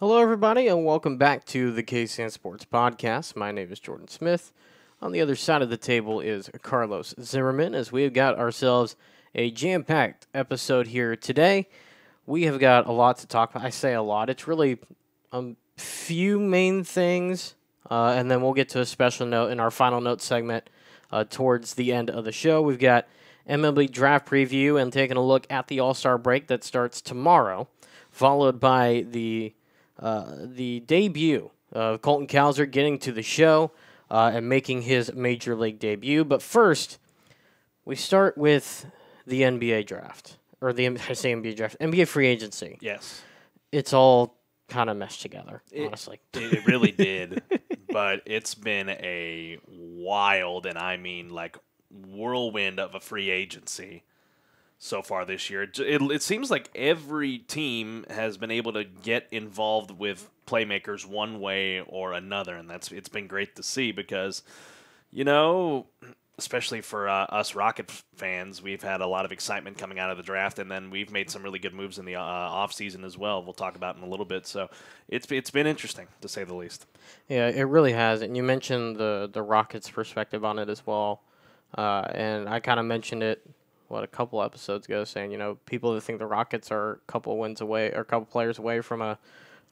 Hello, everybody, and welcome back to the KSAM Sports Podcast. My name is Jordan Smith. On the other side of the table is Carlos Zimmerman, as we have got ourselves a jam packed episode here today. We have got a lot to talk about. I say a lot, it's really a few main things, uh, and then we'll get to a special note in our final note segment uh, towards the end of the show. We've got MLB draft preview and taking a look at the All Star break that starts tomorrow, followed by the uh, the debut of Colton Cowser getting to the show uh, and making his major league debut. But first, we start with the NBA draft or the I say NBA draft, NBA free agency. Yes, It's all kind of meshed together, It- honestly. it, it really did. but it's been a wild, and I mean like whirlwind of a free agency so far this year. It, it, seems like every team has been able to get involved with playmakers one way or another, and that's it's been great to see because you know. Especially for uh, us Rocket fans, we've had a lot of excitement coming out of the draft, and then we've made some really good moves in the uh, off season as well. We'll talk about in a little bit. So it's it's been interesting to say the least. Yeah, it really has. And you mentioned the the Rockets' perspective on it as well. Uh, and I kind of mentioned it what a couple episodes ago, saying you know people that think the Rockets are a couple wins away or a couple players away from a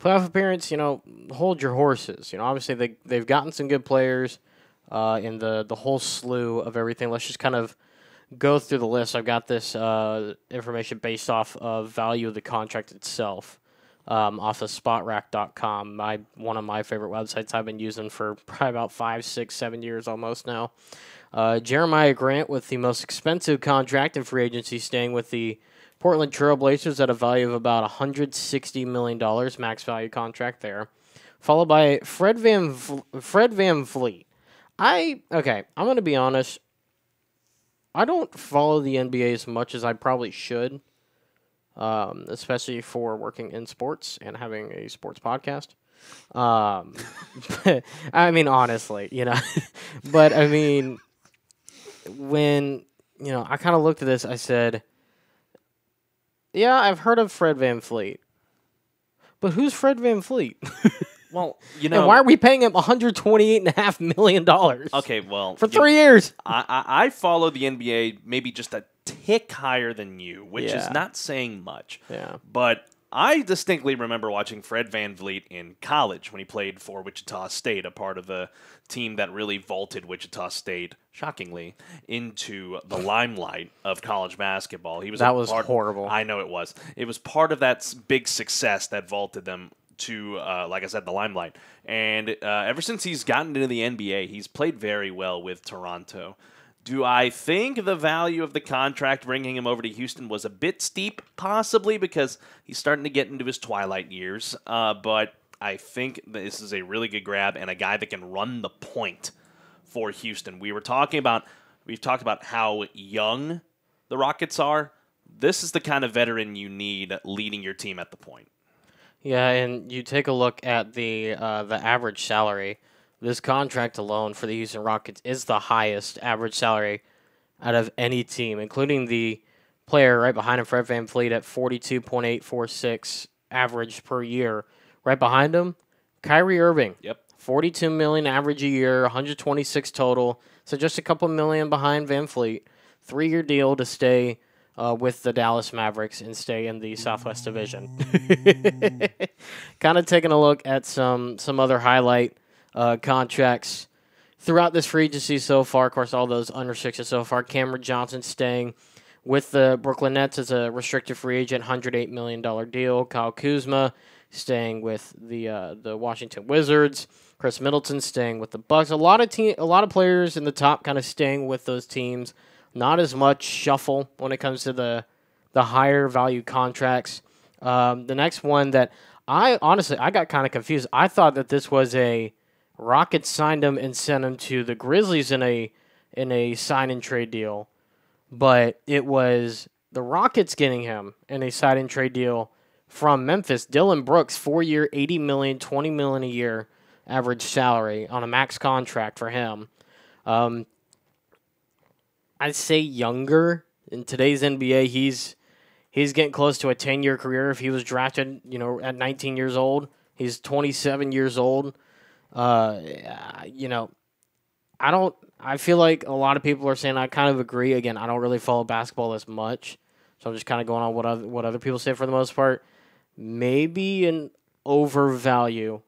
playoff appearance, you know, hold your horses. You know, obviously they they've gotten some good players uh, in the the whole slew of everything. Let's just kind of go through the list. I've got this uh, information based off of value of the contract itself um, off of spotrac.com. My one of my favorite websites I've been using for probably about five, six, seven years almost now. Uh, Jerami Grant with the most expensive contract in free agency, staying with the Portland Trailblazers at a value of about 160 million dollars, max value contract there. Followed by Fred Van Fred VanVleet. I okay. I'm gonna be honest. I don't follow the NBA as much as I probably should um, especially for working in sports and having a sports podcast. Um, I mean, honestly, you know, but I mean, when you know, I kind of looked at this, I said, "Yeah, I've heard of Fred VanVleet, but who's Fred VanVleet? Well, you know, and why are we paying him one hundred twenty-eight and a half million dollars okay, well, for three years?" I, I I follow the NBA maybe just a tick higher than you, which Yeah. is not saying much. Yeah. But I distinctly remember watching Fred VanVleet in college when he played for Wichita State, a part of the team that really vaulted Wichita State, shockingly, into the limelight of college basketball. He was That was part- horrible. I know it was. It was part of that big success that vaulted them to, uh, like I said, the limelight. And uh, ever since he's gotten into the NBA, he's played very well with Toronto. Do I think the value of the contract bringing him over to Houston was a bit steep? Possibly because he's starting to get into his twilight years. Uh, but I think this is a really good grab and a guy that can run the point for Houston. We were talking about we've talked about how young the Rockets are. This is the kind of veteran you need leading your team at the point. Yeah, and you take a look at the uh, the average salary. This contract alone for the Houston Rockets is the highest average salary out of any team, including the player right behind him, Fred VanVleet, at forty two point eight four six average per year. Right behind him, Kyrie Irving, Yep. forty two million average a year, one hundred twenty six total. So just a couple million behind VanVleet. Three year deal to stay uh, with the Dallas Mavericks and stay in the Southwest Division. kind of taking a look at some some other highlight uh, contracts throughout this free agency so far. Of course, all those unrestricted so far. Cameron Johnson staying with the Brooklyn Nets as a restricted free agent, hundred eight million dollar deal. Kyle Kuzma staying with the uh, the Washington Wizards. Chris Middleton staying with the Bucks. A lot of team, a lot of players in the top kind of staying with those teams. Not as much shuffle when it comes to the the higher value contracts. Um, the next one that I honestly I got kind of confused. I thought that this was a Rockets signed him and sent him to the Grizzlies in a in a sign and trade deal, but it was the Rockets getting him in a sign and trade deal from Memphis. Dillon Brooks, four year, 80 million, 20 million a year average salary on a max contract for him. Um, I'd say younger in today's NBA. He's he's getting close to a 10 year career. If he was drafted, you know, at 19 years old, He's 27 years old. Uh, you know, I don't. I feel like a lot of people are saying I kind of agree. Again, I don't really follow basketball as much, so I'm just kind of going on what other what other people say for the most part. Maybe an overvalue,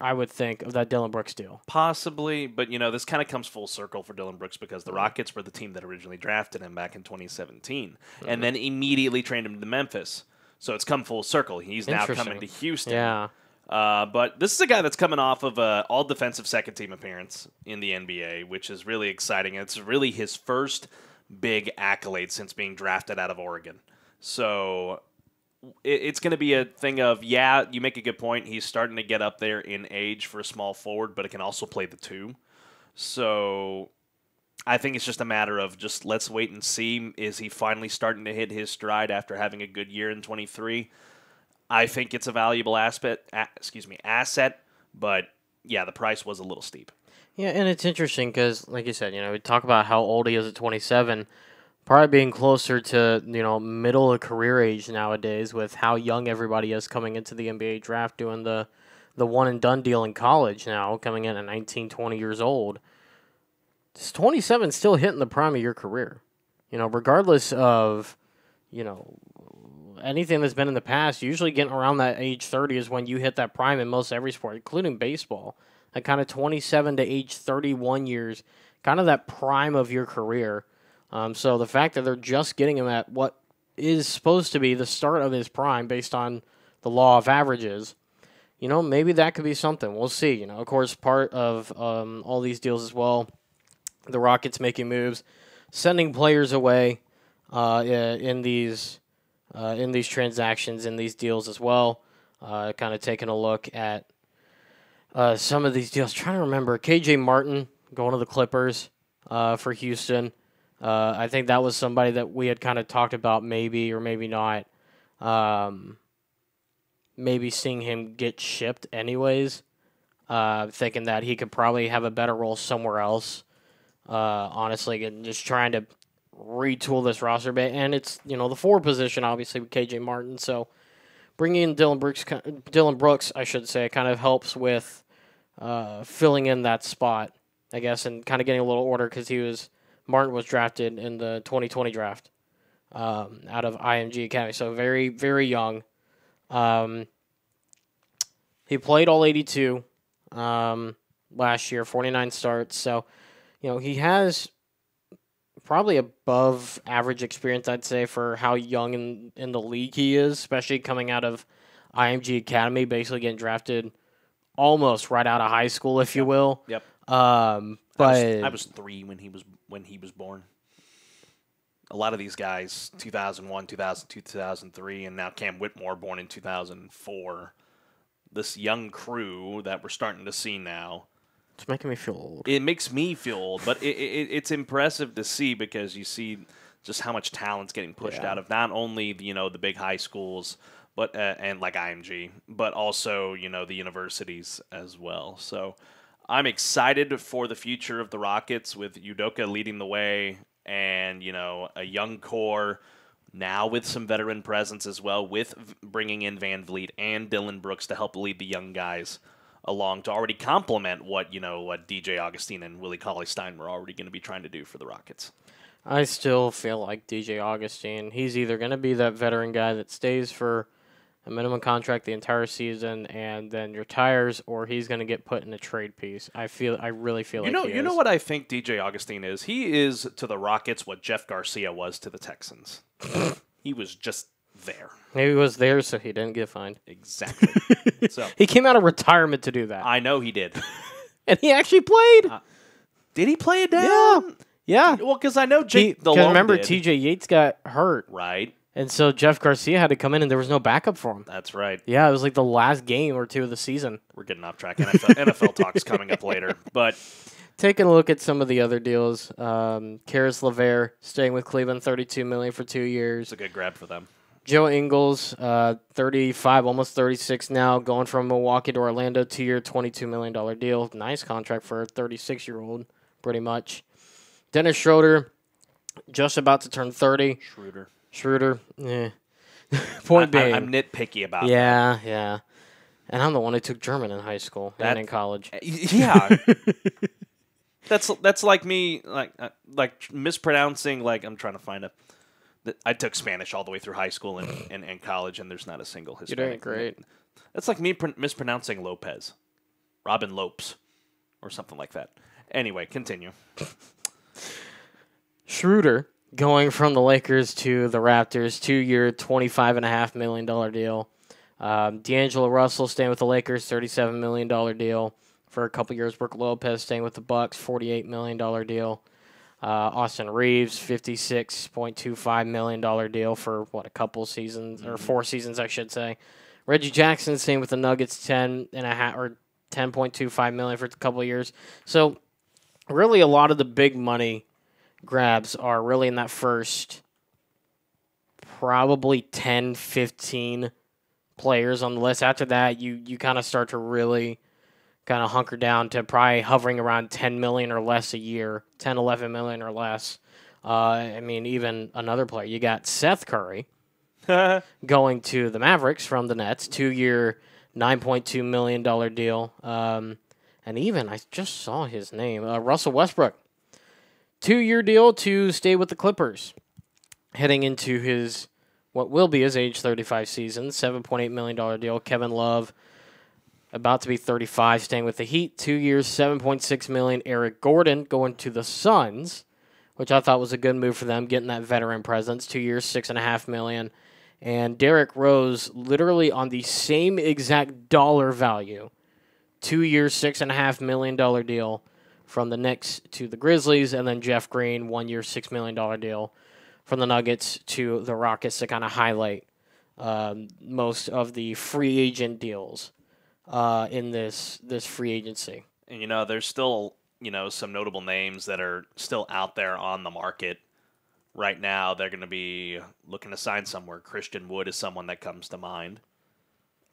I would think, of that Dillon Brooks deal. Possibly, but you know, this kind of comes full circle for Dillon Brooks because the Rockets were the team that originally drafted him back in 2017 and then immediately trained him to Memphis. So it's come full circle. He's now coming to Houston. Yeah, Uh, but this is a guy that's coming off of a all defensive second team appearance in the NBA, which is really exciting. It's really his first big accolade since being drafted out of Oregon. So it, it's going to be a thing of yeah, you make a good point. He's starting to get up there in age for a small forward, but it can also play the two. So I think it's just a matter of just let's wait and see. Is he finally starting to hit his stride after having a good year in 23? I think it's a valuable aspect. Excuse me, asset. But yeah, the price was a little steep. yeah, and it's interesting because, like you said, you know, we talk about how old he is at 27. Probably being closer to you know middle of career age nowadays with how young everybody is coming into the NBA draft, doing the the one and done deal in college now, coming in at 19, 20 years old. This 27 still hitting the prime of your career. You know, regardless of, you know, anything that's been in the past, usually getting around that age 30 is when you hit that prime in most every sport, including baseball. That kind of 27 to age 31 years, kind of that prime of your career. Um, so the fact that they're just getting him at what is supposed to be the start of his prime based on the law of averages, you know, maybe that could be something. We'll see. You know, of course, part of um, all these deals as well, the Rockets making moves, sending players away uh, in these uh, in these transactions, in these deals as well. Uh, kind of taking a look at uh, some of these deals. Trying to remember KJ Martin going to the Clippers uh, for Houston. Uh, I think that was somebody that we had kind of talked about, maybe or maybe not. Um, maybe seeing him get shipped anyways. Uh, thinking that he could probably have a better role somewhere else. Honestly, and just trying to retool this roster bit, and it's you know the forward position obviously with KJ Martin. So bringing in Dillon Brooks, Dillon Brooks, I should say, kind of helps with uh, filling in that spot, I guess, and kind of getting a little order because he was Martin was drafted in the 2020 draft um, out of IMG Academy, so very very young. Um, he played all 82 um, last year, 49 starts. So, you know, he has probably above average experience, I'd say, for how young in, in the league he is, especially coming out of IMG Academy, basically getting drafted almost right out of high school, if you will. Yep. Um, I but was, I was three when he was when he was born. A lot of these guys, 2001, 2002, 2003, and now Cam Whitmore, born in 2004. This young crew that we're starting to see now, it's making me feel old. it makes me feel old, but it, it, it's impressive to see because you see just how much talent's getting pushed Yeah. out of not only you know the big high schools, but uh, and like IMG, but also you know the universities as well. So I'm excited for the future of the Rockets with Udoka leading the way, and you know a young core. Now with some veteran presence as well, with v- bringing in VanVleet and Dillon Brooks to help lead the young guys along to already complement what you know what DJ Augustin and Willie Cauley Stein were already going to be trying to do for the Rockets. I still feel like DJ Augustin. He's either going to be that veteran guy that stays for a minimum contract the entire season and then retires, or he's going to get put in a trade piece. I feel. I really feel You like know, you know what I think DJ Augustin is. He is to the Rockets what Jeff Garcia was to the Texans. he was just there. Maybe He was there, so he didn't get fined. Exactly. so He came out of retirement to do that, I know he did. and he actually played. Did he play it down? yeah. Well, because I know Jake. Delhomme remember, did. T.J. Yates got hurt, Right. and so Jeff Garcia had to come in, and there was no backup for him. That's right. Yeah, it was like the last game or two of the season. We're getting off track. NFL, NFL talks coming up later, but Taking a look at some of the other deals, um, Caris LeVert staying with Cleveland, thirty-two million for two years. it's years. a good grab for them. Joe Ingles, uh, thirty-five, almost thirty-six now, going from Milwaukee to Orlando, two-year, twenty-two million dollar deal. Nice contract for a thirty-six-year-old, pretty much. Dennis Schroeder, just about to turn thirty. Schroeder. Schroeder, yeah. Point I, being, am nitpicky about that. yeah, yeah. And I'm the one who took German in high school That- and in college. Yeah. that's that's like me like uh, like mispronouncing like I'm trying to find a I took Spanish all the way through high school and, and, and college and there's not a single Hispanic. You're doing great. That's like me pr- mispronouncing Lopez. Robin Lopes or something like that. Anyway, continue. Schroeder going from the Lakers to the Raptors, two year, $25.5 million deal. Um, D'Angelo Russell staying with the Lakers, $37 million deal for a couple years. Brook Lopez staying with the Bucks, $48 million deal. Uh, Austin Reaves, $56.25 million deal for what, a couple seasons, or four seasons, I should say. Reggie Jackson staying with the Nuggets, 10 and a half, or 10.25 million for a couple of years. So, really, a lot of the big money grabs are really in that first probably 10 15 players on the list after that you you kind of start to really kind of hunker down to probably hovering around 10 million or less a year 10 11 million or less uh, i mean even another player you got seth curry going to the mavericks from the nets two year 9.2 million dollar deal um, and even i just saw his name uh, russell westbrook two year deal to stay with the Clippers. Heading into his what will be his age 35 season, $7.8 million deal. Kevin Love about to be 35, staying with the Heat, two years, 7.6 million. Eric Gordon going to the Suns, which I thought was a good move for them, getting that veteran presence, two years, six and a half million. And Derrick Rose, literally on the same exact dollar value, two years, six and a half million dollar deal from the Knicks to the Grizzlies, and then Jeff Green, one year, $6 million deal from the Nuggets to the Rockets to kind of highlight um, most of the free agent deals uh, in this this free agency. And you know, there's still you know some notable names that are still out there on the market right now. They're going to be looking to sign somewhere. Christian Wood is someone that comes to mind,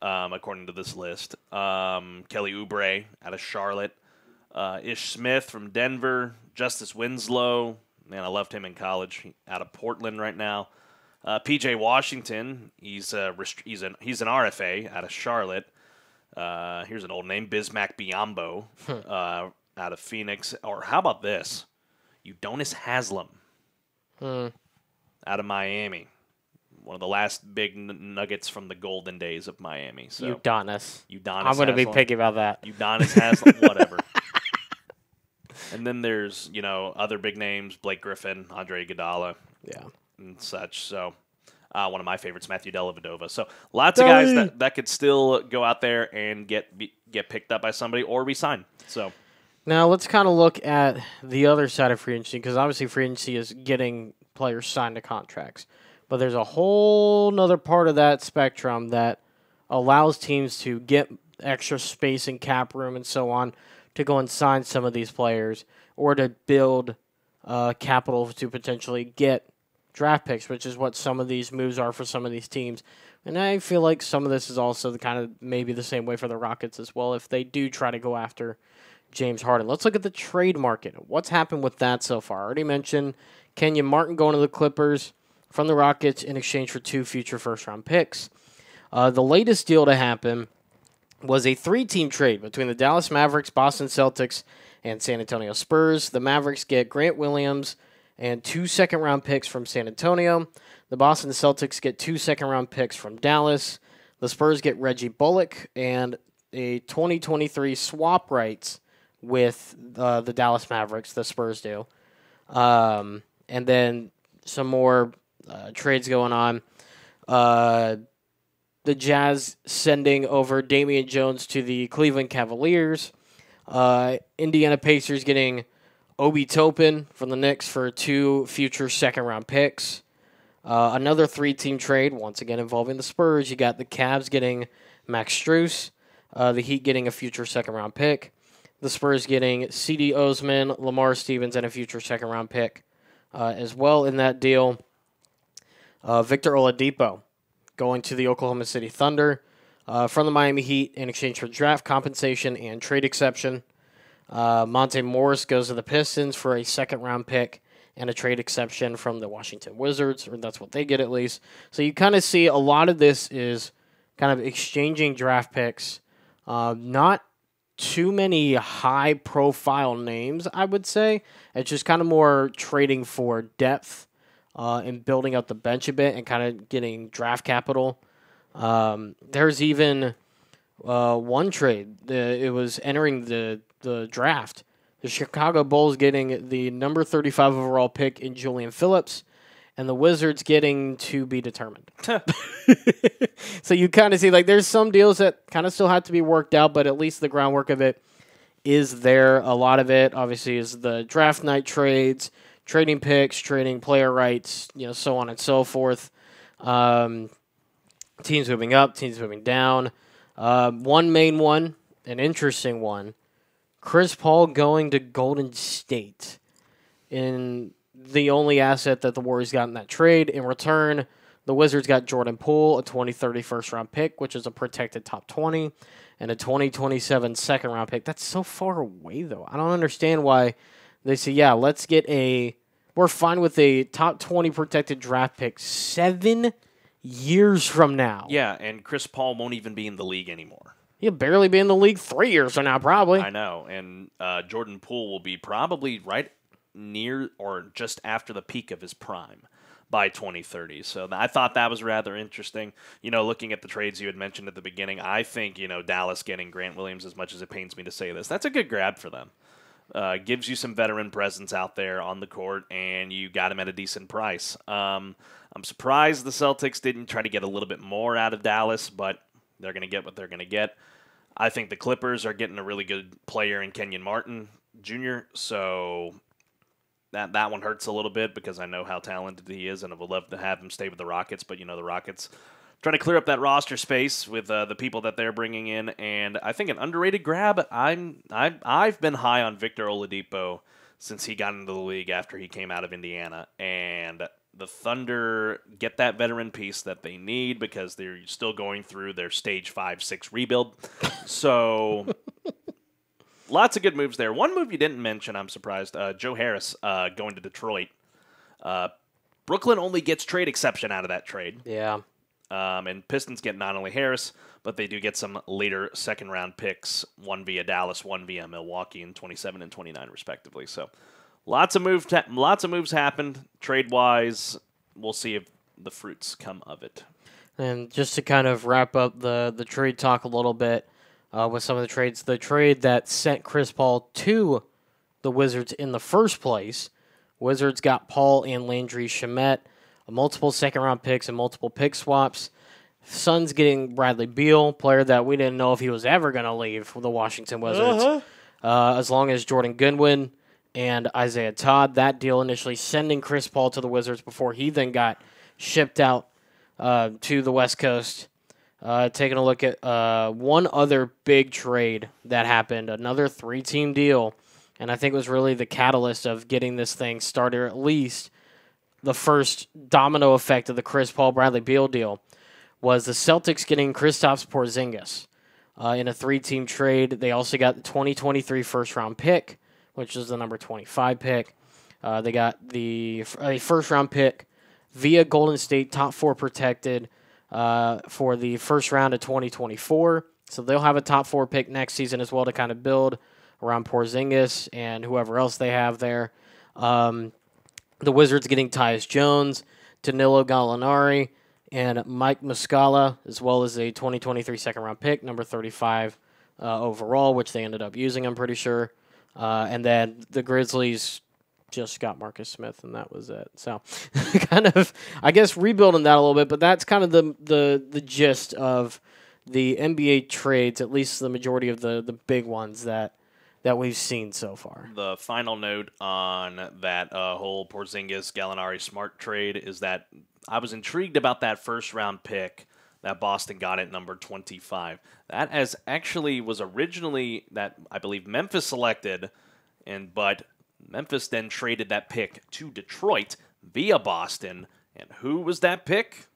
um, according to this list. Um, Kelly Oubre out of Charlotte, uh, Ish Smith from Denver, Justice Winslow. Man, I loved him in college. Out of Portland right now. Uh, PJ Washington. He's a he's an he's an RFA out of Charlotte. Uh, here's an old name, Bismack Biyombo, uh, out of Phoenix. Or how about this? Udonis Haslem Hmm. out of Miami. One of the last big n- nuggets from the golden days of Miami. So Udonis. Udonis I'm going to be Haslem. picky about that. Udonis Haslem, whatever. and then there's, you know, other big names, Blake Griffin, Andre Iguodala, Yeah. and such. So uh, one of my favorites, Matthew Dellavedova. So lots of guys that, that could still go out there and get be, get picked up by somebody or resign. So Now let's kind of look at the other side of free agency because obviously free agency is getting players signed to contracts, but there's a whole nother part of that spectrum that allows teams to get extra space and cap room and so on to go and sign some of these players or to build uh, capital to potentially get draft picks, which is what some of these moves are for some of these teams. And I feel like some of this is also the kind of maybe the same way for the Rockets as well if they do try to go after James Harden. Let's look at the trade market. What's happened with that so far? I already mentioned Kenyon Martin going to the Clippers from the Rockets in exchange for two future first round picks. Uh, the latest deal to happen was a three team trade between the Dallas Mavericks, Boston Celtics, and San Antonio Spurs. The Mavericks get Grant Williams and two second round picks from San Antonio. The Boston Celtics get two second round picks from Dallas. The Spurs get Reggie Bullock and a 2023 swap rights with uh, the Dallas Mavericks. The Spurs do. Um, and then some more uh, trades going on. Uh, the Jazz sending over Damian Jones to the Cleveland Cavaliers. Uh, Indiana Pacers getting Obi Toppin from the Knicks for two future second round picks. Uh, another three team trade, once again involving the Spurs. You got the Cavs getting Max Strus, uh, the Heat getting a future second round pick, the Spurs getting Cedi Osman, Lamar Stevens, and a future second round pick uh, as well in that deal. Uh, Victor Oladipo going to the Oklahoma City Thunder uh, from the Miami Heat in exchange for draft compensation and trade exception. Uh, Monte Morris goes to the Pistons for a second round pick and a trade exception from the Washington Wizards, or that's what they get at least. So you kind of see a lot of this is kind of exchanging draft picks Uh, not too many high profile names, I would say. It's just kind of more trading for depth uh, and building up the bench a bit and kind of getting draft capital. Um, there's even uh, one trade. The, it was entering the, the draft. The Chicago Bulls getting the number 35 overall pick in Julian Phillips and the Wizards getting to be determined. so you kind of see like there's some deals that kind of still have to be worked out, but at least the groundwork of it is there. A lot of it obviously is the draft night trades, trading picks, trading player rights, you know, so on and so forth. Um, teams moving up, teams moving down. Uh, one main one, an interesting one. Chris Paul going to Golden State in the only asset that the Warriors got in that trade. In return, the Wizards got Jordan Poole, a 2030 first round pick, which is a protected top 20, and a 2027 second round pick. That's so far away, though. I don't understand why they say, yeah, let's get a. We're fine with a top 20 protected draft pick seven years from now. Yeah, and Chris Paul won't even be in the league anymore. He'll barely be in the league three years from now, probably. I know, and uh, Jordan Poole will be probably right near or just after the peak of his prime by 2030. So I thought that was rather interesting. You know, looking at the trades you had mentioned at the beginning, I think, you know, Dallas getting Grant Williams, as much as it pains me to say this, that's a good grab for them. Uh, gives you some veteran presence out there on the court, and you got him at a decent price. Um, I'm surprised the Celtics didn't try to get a little bit more out of Dallas, but they're going to get what they're going to get. I think the Clippers are getting a really good player in Kenyon Martin Jr., so that that one hurts a little bit because I know how talented he is, and I would love to have him stay with the Rockets. But you know, the Rockets trying to clear up that roster space with uh, the people that they're bringing in, and I think an underrated grab. I'm I've, I've been high on Victor Oladipo since he got into the league after he came out of Indiana, and the Thunder get that veteran piece that they need because they're still going through their stage five six rebuild. So lots of good moves there. One move you didn't mention, I'm surprised. Uh, Joe Harris uh, going to Detroit. Uh, Brooklyn only gets trade exception out of that trade. Yeah. Um, and Pistons get not only Harris, but they do get some later second round picks, one via Dallas, one via Milwaukee in 27 and 29 respectively. So lots of moves, ta- lots of moves happened trade wise. We'll see if the fruits come of it. And just to kind of wrap up the the trade talk a little bit, uh, with some of the trades. The trade that sent Chris Paul to the Wizards in the first place. Wizards got Paul and Landry Shamet, multiple second round picks and multiple pick swaps. Suns getting Bradley Beal, player that we didn't know if he was ever going to leave the Washington Wizards. Uh-huh. Uh, as long as Jordan Goodwin and Isaiah Todd. That deal initially sending Chris Paul to the Wizards before he then got shipped out uh, to the West Coast uh, taking a look at uh, one other big trade that happened, another three team deal. And I think was really the catalyst of getting this thing started, at least the first domino effect of the Chris Paul Bradley Beal deal was the Celtics getting Kristaps Porzingis uh, in a three team trade. They also got the 2023 first round pick, which is the number 25 pick. Uh, they got the a first round pick via Golden State, top four protected uh, for the first round of 2024. So they'll have a top four pick next season as well to kind of build around Porzingis and whoever else they have there. Um, the Wizards getting Tyus Jones, Danilo Gallinari, and Mike Muscala, as well as a 2023 second round pick, number 35 uh, overall, which they ended up using, I'm pretty sure. Uh, and then the Grizzlies just got Marcus Smith, and that was it. So, kind of, I guess, rebuilding that a little bit, but that's kind of the the the gist of the NBA trades, at least the majority of the the big ones that that we've seen so far. The final note on that uh, whole Porzingis Gallinari Smart trade is that I was intrigued about that first round pick that Boston got at number 25. That as actually was originally that I believe Memphis selected and but Memphis then traded that pick to Detroit via Boston. And who was that pick?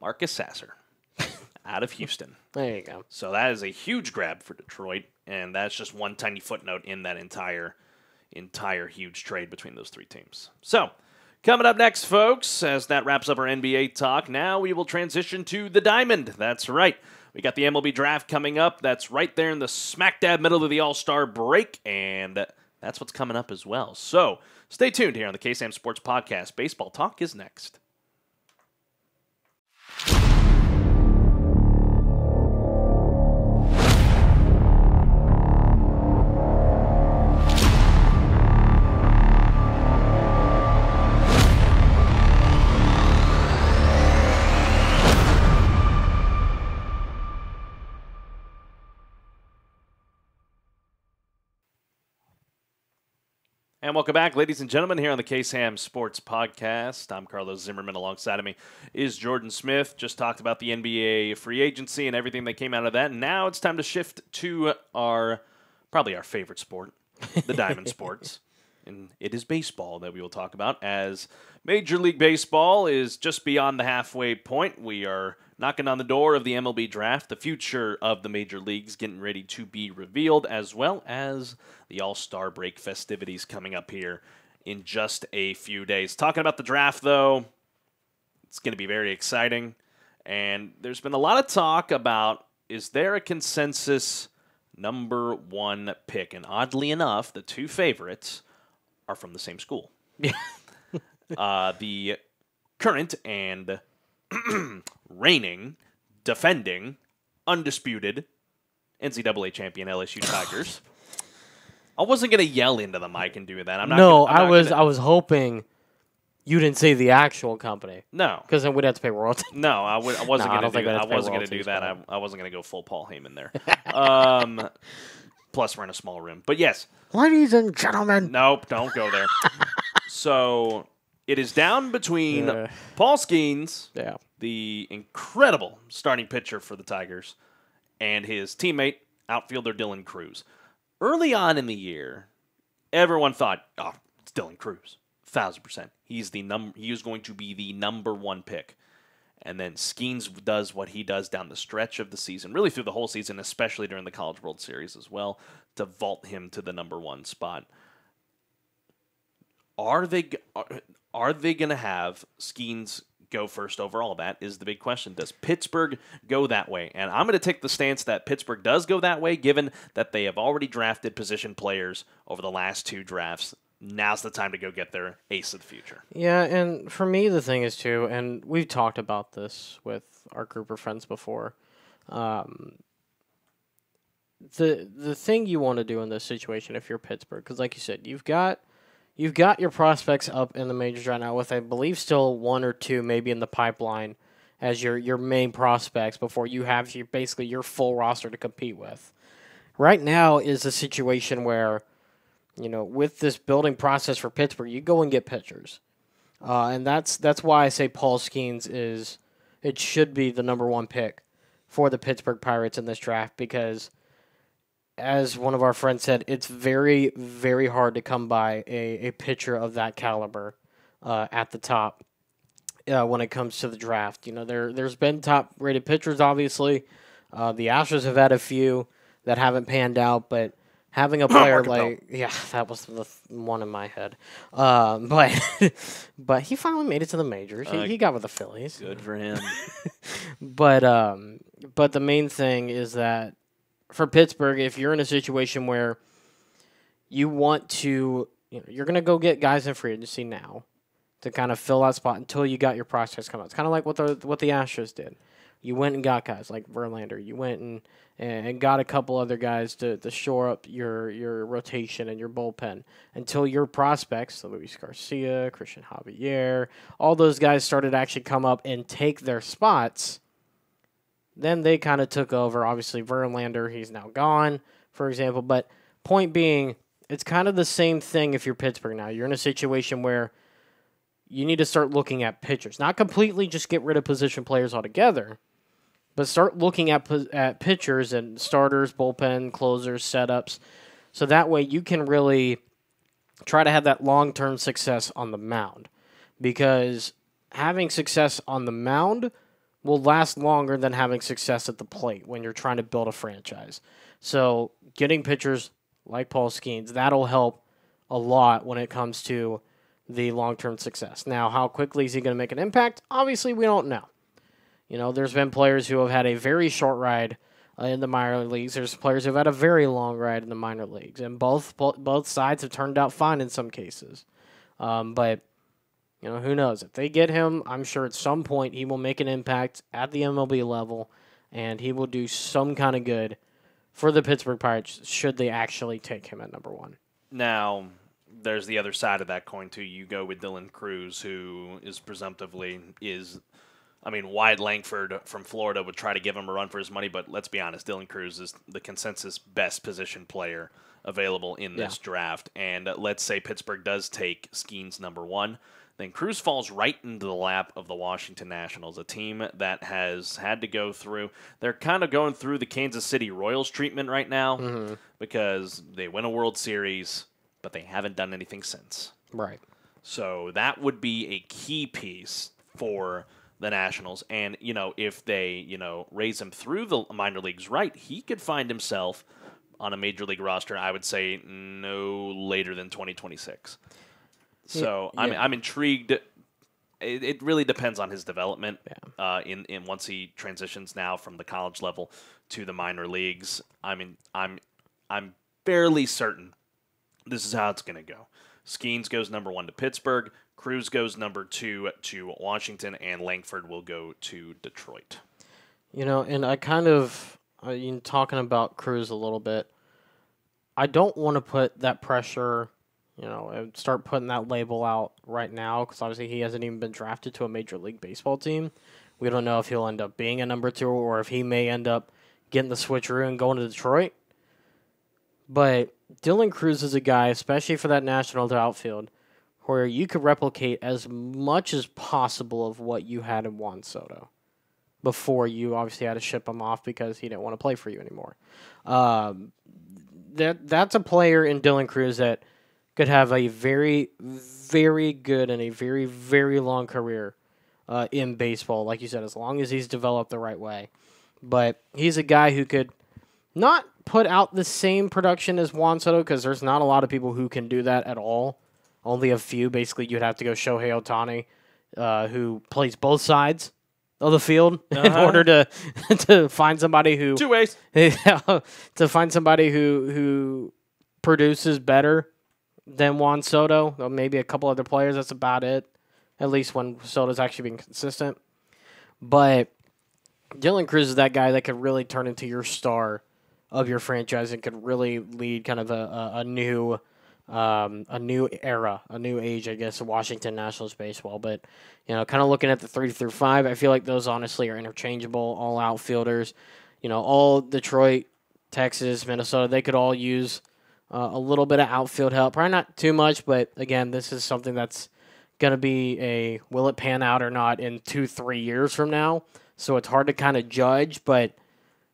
Marcus Sasser out of Houston. There you go. So that is a huge grab for Detroit, and that's just one tiny footnote in that entire entire huge trade between those three teams. So, coming up next, folks, as that wraps up our NBA talk, now we will transition to the Diamond. That's right. We got the MLB draft coming up. That's right there in the smack dab middle of the All Star break, and that's what's coming up as well. So stay tuned here on the KSAM Sports Podcast. Baseball talk is next. And welcome back, ladies and gentlemen, here on the KSAM Sports Podcast. I'm Carlos Zimmerman. Alongside of me is Jordan Smith. Just talked about the NBA free agency and everything that came out of that. And now it's time to shift to our probably our favorite sport, the diamond sports. And it is baseball that we will talk about as Major League Baseball is just beyond the halfway point. We are knocking on the door of the MLB draft, the future of the major leagues getting ready to be revealed, as well as the All Star break festivities coming up here in just a few days. Talking about the draft, though, it's going to be very exciting. And there's been a lot of talk about is there a consensus number one pick? And oddly enough, the two favorites are from the same school. Uh, the current and reigning, defending, undisputed NCAA champion LSU Tigers. I wasn't gonna yell into the mic and do that. I'm not. no, gonna, I'm I not was Gonna, I was hoping you didn't say the actual company no, because then we'd have to pay royalty. no, I, would, I wasn't No, I gonna don't do think that. I'd I have to pay wasn't gonna do that. I, I wasn't gonna go full Paul Heyman there. um, plus, we're in a small room, but yes, Ladies and gentlemen, nope, don't go there. so it is down between Uh. Paul Skenes yeah, the incredible starting pitcher for the Tigers, and his teammate, outfielder Dylan Crews. Early on in the year, everyone thought, oh, it's Dylan Crews. Thousand percent. He's the num he is going to be the number one pick. And then Skenes does what he does down the stretch of the season, really through the whole season, especially during the College World Series as well, to vault him to the number one spot. Are they are, are they going to have Skenes go first overall? That is the big question. Does Pittsburgh go that way? And I'm going to take the stance that Pittsburgh does go that way, given that they have already drafted position players over the last two drafts. Now's the time to go get their ace of the future. yeah. And for me, the thing is too, and we've talked about this with our group of friends before. Um, the the thing you want to do in this situation, if you're Pittsburgh, because like you said, you've got you've got your prospects up in the majors right now, with I believe still one or two maybe in the pipeline as your your main prospects before you have your basically your full roster to compete with. Right now is a situation where, you know, with this building process for Pittsburgh, you go and get pitchers, uh, and that's that's why I say Paul Skenes is it should be the number one pick for the Pittsburgh Pirates in this draft because as one of our friends said, it's very, very hard to come by a, a pitcher of that caliber uh, at the top uh, when it comes to the draft. You know, there there's been top rated pitchers, obviously. Uh, the Astros have had a few that haven't panned out, but having a player like yeah, that was the one in my head. Um, but but he finally made it to the majors. He, Uh, he got with the Phillies. Good for him. But um, but the main thing is that for Pittsburgh, if you're in a situation where you want to, you know, you're gonna go get guys in free agency now to kind of fill that spot until you got your prospects come out. It's kind of like what the what the Astros did. You went and got guys like Verlander. You went and and got a couple other guys to, to shore up your your rotation and your bullpen until your prospects, Luis Garcia, Cristian Javier, all those guys started to actually come up and take their spots then they kind of took over. Obviously, Verlander, he's now gone, for example. But point being, it's kind of the same thing if you're Pittsburgh now. You're in a situation where you need to start looking at pitchers, not completely just get rid of position players altogether, but start looking at at pitchers and starters, bullpen, closers, setups, so that way you can really try to have that long term success on the mound, because having success on the mound will last longer than having success at the plate when you're trying to build a franchise. So getting pitchers like Paul Skenes, that'll help a lot when it comes to the long term success. Now, how quickly is he going to make an impact? Obviously, we don't know. You know, there's been players who have had a very short ride uh, in the minor leagues. There's players who've had a very long ride in the minor leagues, and both both sides have turned out fine in some cases. Um, but you know, who knows? If they get him, I'm sure at some point he will make an impact at the MLB level, and he will do some kind of good for the Pittsburgh Pirates should they actually take him at number one. Now, there's the other side of that coin too. You go with Dylan Crews, who is presumptively is. I mean, Wyatt Langford from Florida would try to give him a run for his money, but let's be honest, Dylan Crews is the consensus best position player available in this Yeah. draft. And uh, let's say Pittsburgh does take Skenes number one, then Crews falls right into the lap of the Washington Nationals, a team that has had to go through. They're kind of going through the Kansas City Royals treatment right now mm-hmm. because they win a World Series, but they haven't done anything since. Right. So that would be a key piece for the Nationals. And, you know, if they, you know, raise him through the minor leagues right, he could find himself on a major league roster, I would say no later than 2026. So I'm. I'm intrigued. It, it really depends on his development uh, in, in once he transitions now from the college level to the minor leagues. I mean, I'm I'm fairly certain this is how it's going to go. Skenes goes number one to Pittsburgh. Crews goes number two to Washington, and Langford will go to Detroit. You know, and I kind of, uh, you talking about Crews a little bit, I don't want to put that pressure, you know, start putting that label out right now because obviously he hasn't even been drafted to a Major League Baseball team. We don't know if he'll end up being a number two or if he may end up getting the switcheroo and going to Detroit. But Dylan Crews is a guy, especially for that national outfield, where you could replicate as much as possible of what you had in Juan Soto before you obviously had to ship him off because he didn't want to play for you anymore. Um, that that's a player in Dylan Crews that could have a very, very good and a very, very long career uh, in baseball. Like you said, as long as he's developed the right way. But he's a guy who could not put out the same production as Juan Soto because there's not a lot of people who can do that at all. Only a few. Basically, you'd have to go Shohei Ohtani, uh, who plays both sides of the field in Uh-huh. order to to find somebody who Two ways. to find somebody who who produces better than Juan Soto. Or maybe a couple other players. That's about it. At least when Soto's actually being consistent. But Dylan Crews is that guy that could really turn into your star of your franchise and could really lead kind of a, a, a new um, a new era, a new age, I guess, of Washington Nationals baseball. But you know, kind of looking at the three through five, I feel like those honestly are interchangeable. All outfielders, you know, all Detroit, Texas, Minnesota, they could all use uh, a little bit of outfield help. Probably not too much, but again, this is something that's going to be a will it pan out or not in two, three years from now. So it's hard to kind of judge, but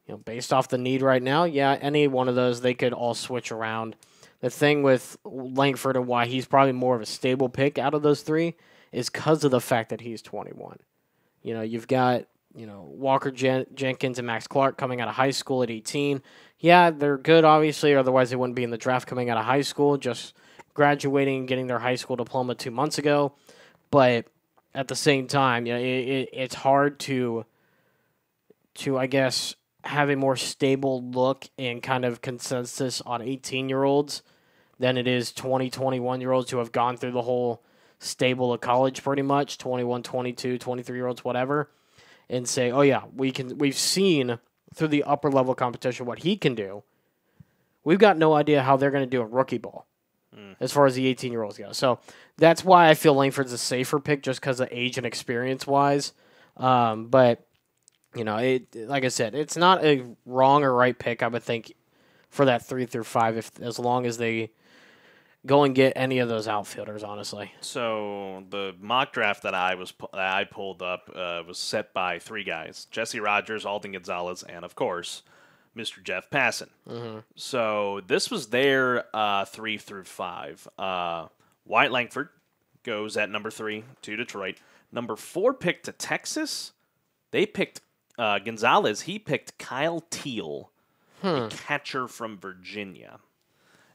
you know, based off the need right now, yeah, any one of those they could all switch around. The thing with Langford and why he's probably more of a stable pick out of those three is because of the fact that he's 21. You know, you've got you know Walker Jen- Jenkins and Max Clark coming out of high school at 18. Yeah, they're good, obviously. Otherwise, they wouldn't be in the draft coming out of high school. Just graduating and getting their high school diploma two months ago. But at the same time, you know, it, it, it's hard to to I guess have a more stable look and kind of consensus on 18 year olds than it is 20, 21 year olds who have gone through the whole stable of college pretty much 21, 22, 23 year olds, whatever, and say, oh, yeah, we can, we've seen through the upper level competition what he can do. We've got no idea how they're going to do a rookie ball as far as the 18 year olds go. So that's why I feel Langford's a safer pick just because of age and experience wise. Um, but you know, it like I said, it's not a wrong or right pick. I would think for that three through five, if as long as they go and get any of those outfielders, honestly. So the mock draft that I was that I pulled up uh, was set by three guys: Jesse Rogers, Alden Gonzalez, and of course, Mr. Jeff Passan. So this was their uh, three through five. Uh, Wyatt Langford goes at number three to Detroit. Number four picked to Texas. They picked uh, Gonzalez. He picked Kyle Teel, a catcher from Virginia.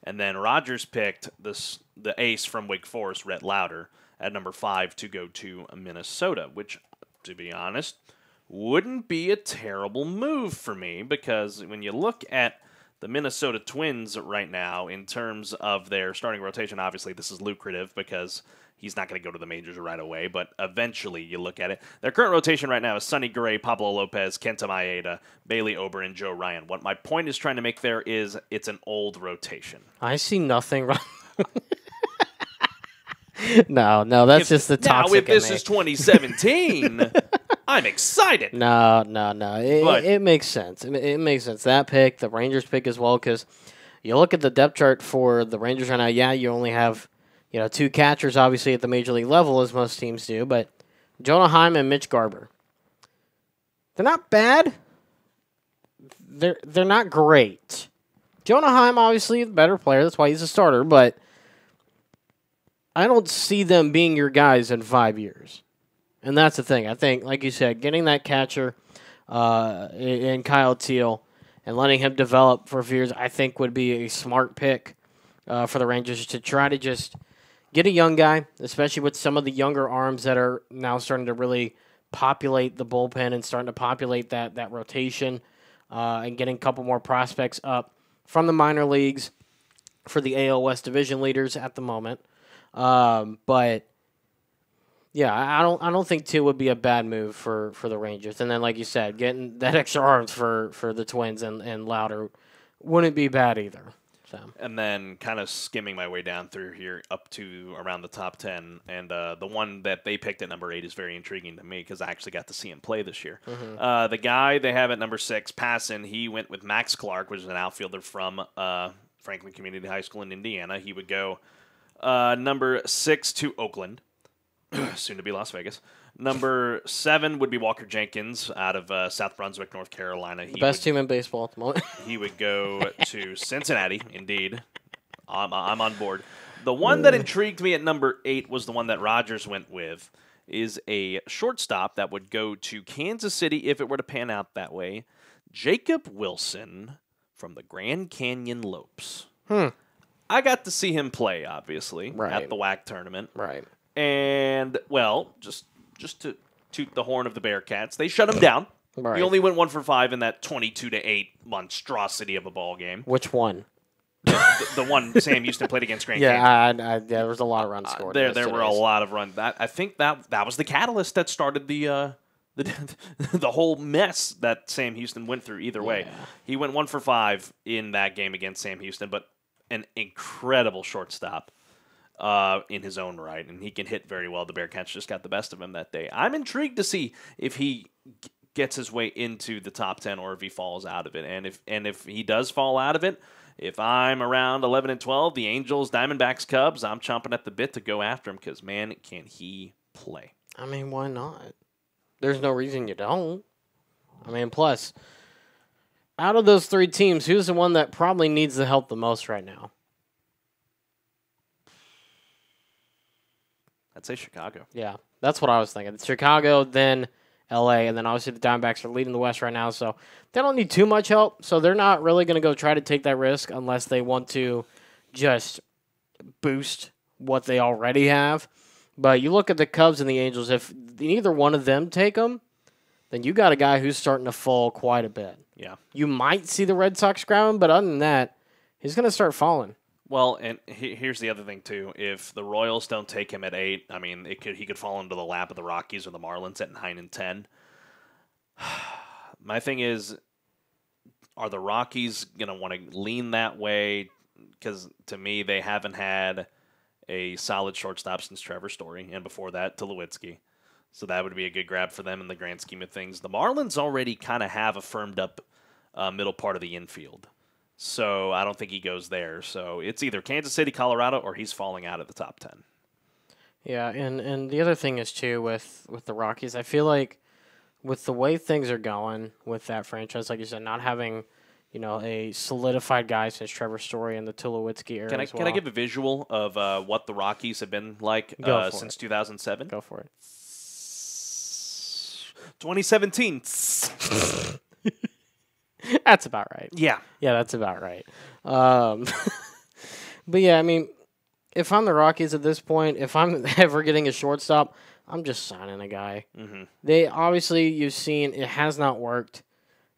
And then Rogers picked this the ace from Wake Forest, Rhett Lowder, at number five to go to Minnesota, which, to be honest, wouldn't be a terrible move for me because when you look at the Minnesota Twins right now in terms of their starting rotation, obviously this is lucrative because he's not going to go to the majors right away, but eventually you look at it. Their current rotation right now is Sonny Gray, Pablo Lopez, Kenta Maeda, Bailey Ober, and Joe Ryan. What my point is trying to make there is it's an old rotation. I see nothing wrong. no, no, that's just the toxic. Now, if this is 2017, I'm excited. No, no, no. It, But- it makes sense. It, it makes sense. That pick, the Rangers pick as well, because you look at the depth chart for the Rangers right now. Yeah, you only have you know two catchers, obviously at the major league level, as most teams do. But Jonah Heim and Mitch Garver, they're not bad. They're they're not great. Jonah Heim, obviously, the better player. That's why he's a starter. But I don't see them being your guys in five years. And that's the thing. I think, like you said, getting that catcher uh, in Kyle Teel and letting him develop for a few years, I think would be a smart pick uh, for the Rangers to try to just get a young guy, especially with some of the younger arms that are now starting to really populate the bullpen and starting to populate that that rotation uh, and getting a couple more prospects up from the minor leagues for the AL West division leaders at the moment. Um, but yeah, I don't I don't think two would be a bad move for, for the Rangers. And then like you said, getting that extra arms for, for the Twins and, and Lowder wouldn't be bad either. So and then kind of skimming my way down through here up to around the top 10 and uh, the one that they picked at number 8 is very intriguing to me because i actually got to see him play this year uh, the guy they have at number 6 passing he went with max clark which is an outfielder from uh, franklin community high school in indiana he would go uh, number 6 to oakland soon to be las vegas number 7 would be walker jenkins out of uh, south brunswick north carolina he best would team in baseball at the moment. he would go to Cincinnati. Indeed, I'm, I'm on board. The one that intrigued me at number eight was the one that Rogers went with. Is a shortstop that would go to Kansas City if it were to pan out that way. Jacob Wilson from the Grand Canyon Lopes. Hmm. I got to see him play, obviously, Right. at the WAC tournament. right. And well, just just to toot the horn of the Bearcats, they shut him down. Right. He only went one for five in that twenty-two to eight monstrosity of a ball game. Which one? the, the one Sam Houston played against Grand Yeah, Canyon. I, I, yeah, there was a lot of runs scored. there, there those were a lot of runs. That I think that that was the catalyst that started the uh, the the whole mess that Sam Houston went through. Either way, Yeah. he went one for five in that game against Sam Houston, but an incredible shortstop uh, in his own right, and he can hit very well. The Bearcats just got the best of him that day. I'm intrigued to see if he gets his way into the top ten or if he falls out of it, and if and if he does fall out of it. If I'm around 11 and 12, the Angels, Diamondbacks, Cubs, I'm chomping at the bit to go after him because, man, can he play? I mean, why not? There's no reason you don't. I mean, plus, out of those three teams, who's the one that probably needs the help the most right now? I'd say Chicago. Yeah, that's what I was thinking. Chicago, then LA, and then obviously the Diamondbacks are leading the West right now, so they don't need too much help. So they're not really going to go try to take that risk unless they want to just boost what they already have. But you look at the Cubs and the Angels, if neither one of them take them, then you got a guy who's starting to fall quite a bit. Yeah. You might see the Red Sox grab him, but other than that, he's going to start falling. Well, and he, here's the other thing too. If the Royals don't take him at eight, I mean, it could he could fall into the lap of the Rockies or the Marlins at nine and ten. My thing is, are the Rockies gonna want to lean that way? Because to me, they haven't had a solid shortstop since Trevor Story, and before that, Tulowitzki. So that would be a good grab for them in the grand scheme of things. The Marlins already kind of have a firmed up uh, middle part of the infield. So I don't think he goes there. So it's either Kansas City, Colorado, or he's falling out of the top 10. Yeah, and and the other thing is too with with the Rockies, I feel like with the way things are going with that franchise, like you said, not having you know a solidified guy since Trevor Story and the Tulowitzki era. Can I, as can I give a visual of uh, what the Rockies have been like uh, since 2007? go for it? 2017. That's about right. yeah. Yeah, that's about right. Um, but yeah, I mean, if I'm the Rockies at this point, if I'm ever getting a shortstop, I'm just signing a guy. Mhm. They obviously you've seen it has not worked,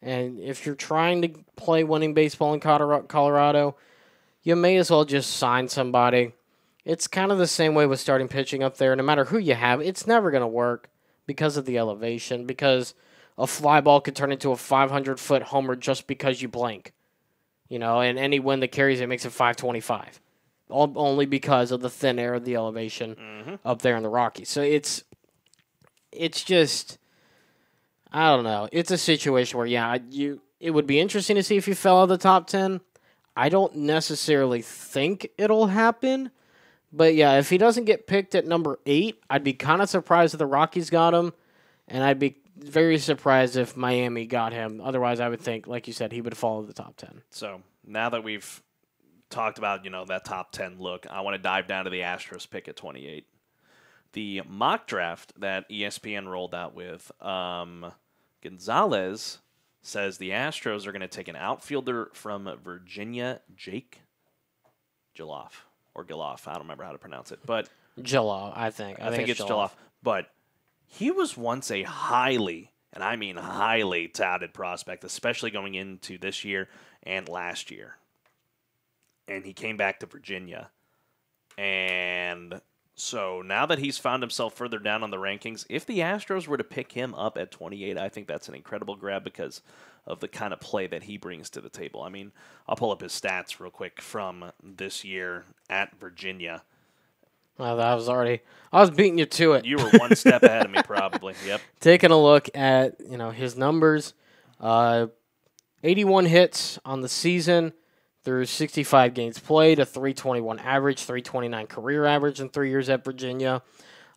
and if you're trying to play winning baseball in Colorado, you may as well just sign somebody. It's kind of the same way with starting pitching up there. No matter who you have, it's never going to work because of the elevation. Because a fly ball could turn into a 500 foot homer just because you blink, you know, and any wind that carries it makes it 525 all, only because of the thin air of the elevation mm-hmm. up there in the Rockies. So it's it's just I don't know. It's a situation where yeah, you it would be interesting to see if you fell out of the top 10. I don't necessarily think it'll happen. But yeah, if he doesn't get picked at number 8, I'd be kind of surprised if the Rockies got him and I'd be very surprised if Miami got him. Otherwise, I would think like you said he would follow the top 10. So now that we've talked about you know that top ten look, I want to dive down to the Astros pick at twenty eight. The mock draft that ESPN rolled out with um, Gonzalez says the Astros are going to take an outfielder from Virginia, Jake Jaloff or Giloff. I don't remember how to pronounce it, but Jalo, I think. I, think, it's Jaloff. But he was once a highly, and I mean highly touted prospect, especially going into this year and last year. And he came back to Virginia. And so now that he's found himself further down on the rankings, if the Astros were to pick him up at 28, I think that's an incredible grab because of the kind of play that he brings to the table. I mean, I'll pull up his stats real quick from this year at Virginia. Well, that was already. I was beating you to it. You were one step ahead of me, probably. Yep. Taking a look at you know his numbers, uh, 81 hits on the season through 65 games played, a 321 average, 329 career average in three years at Virginia,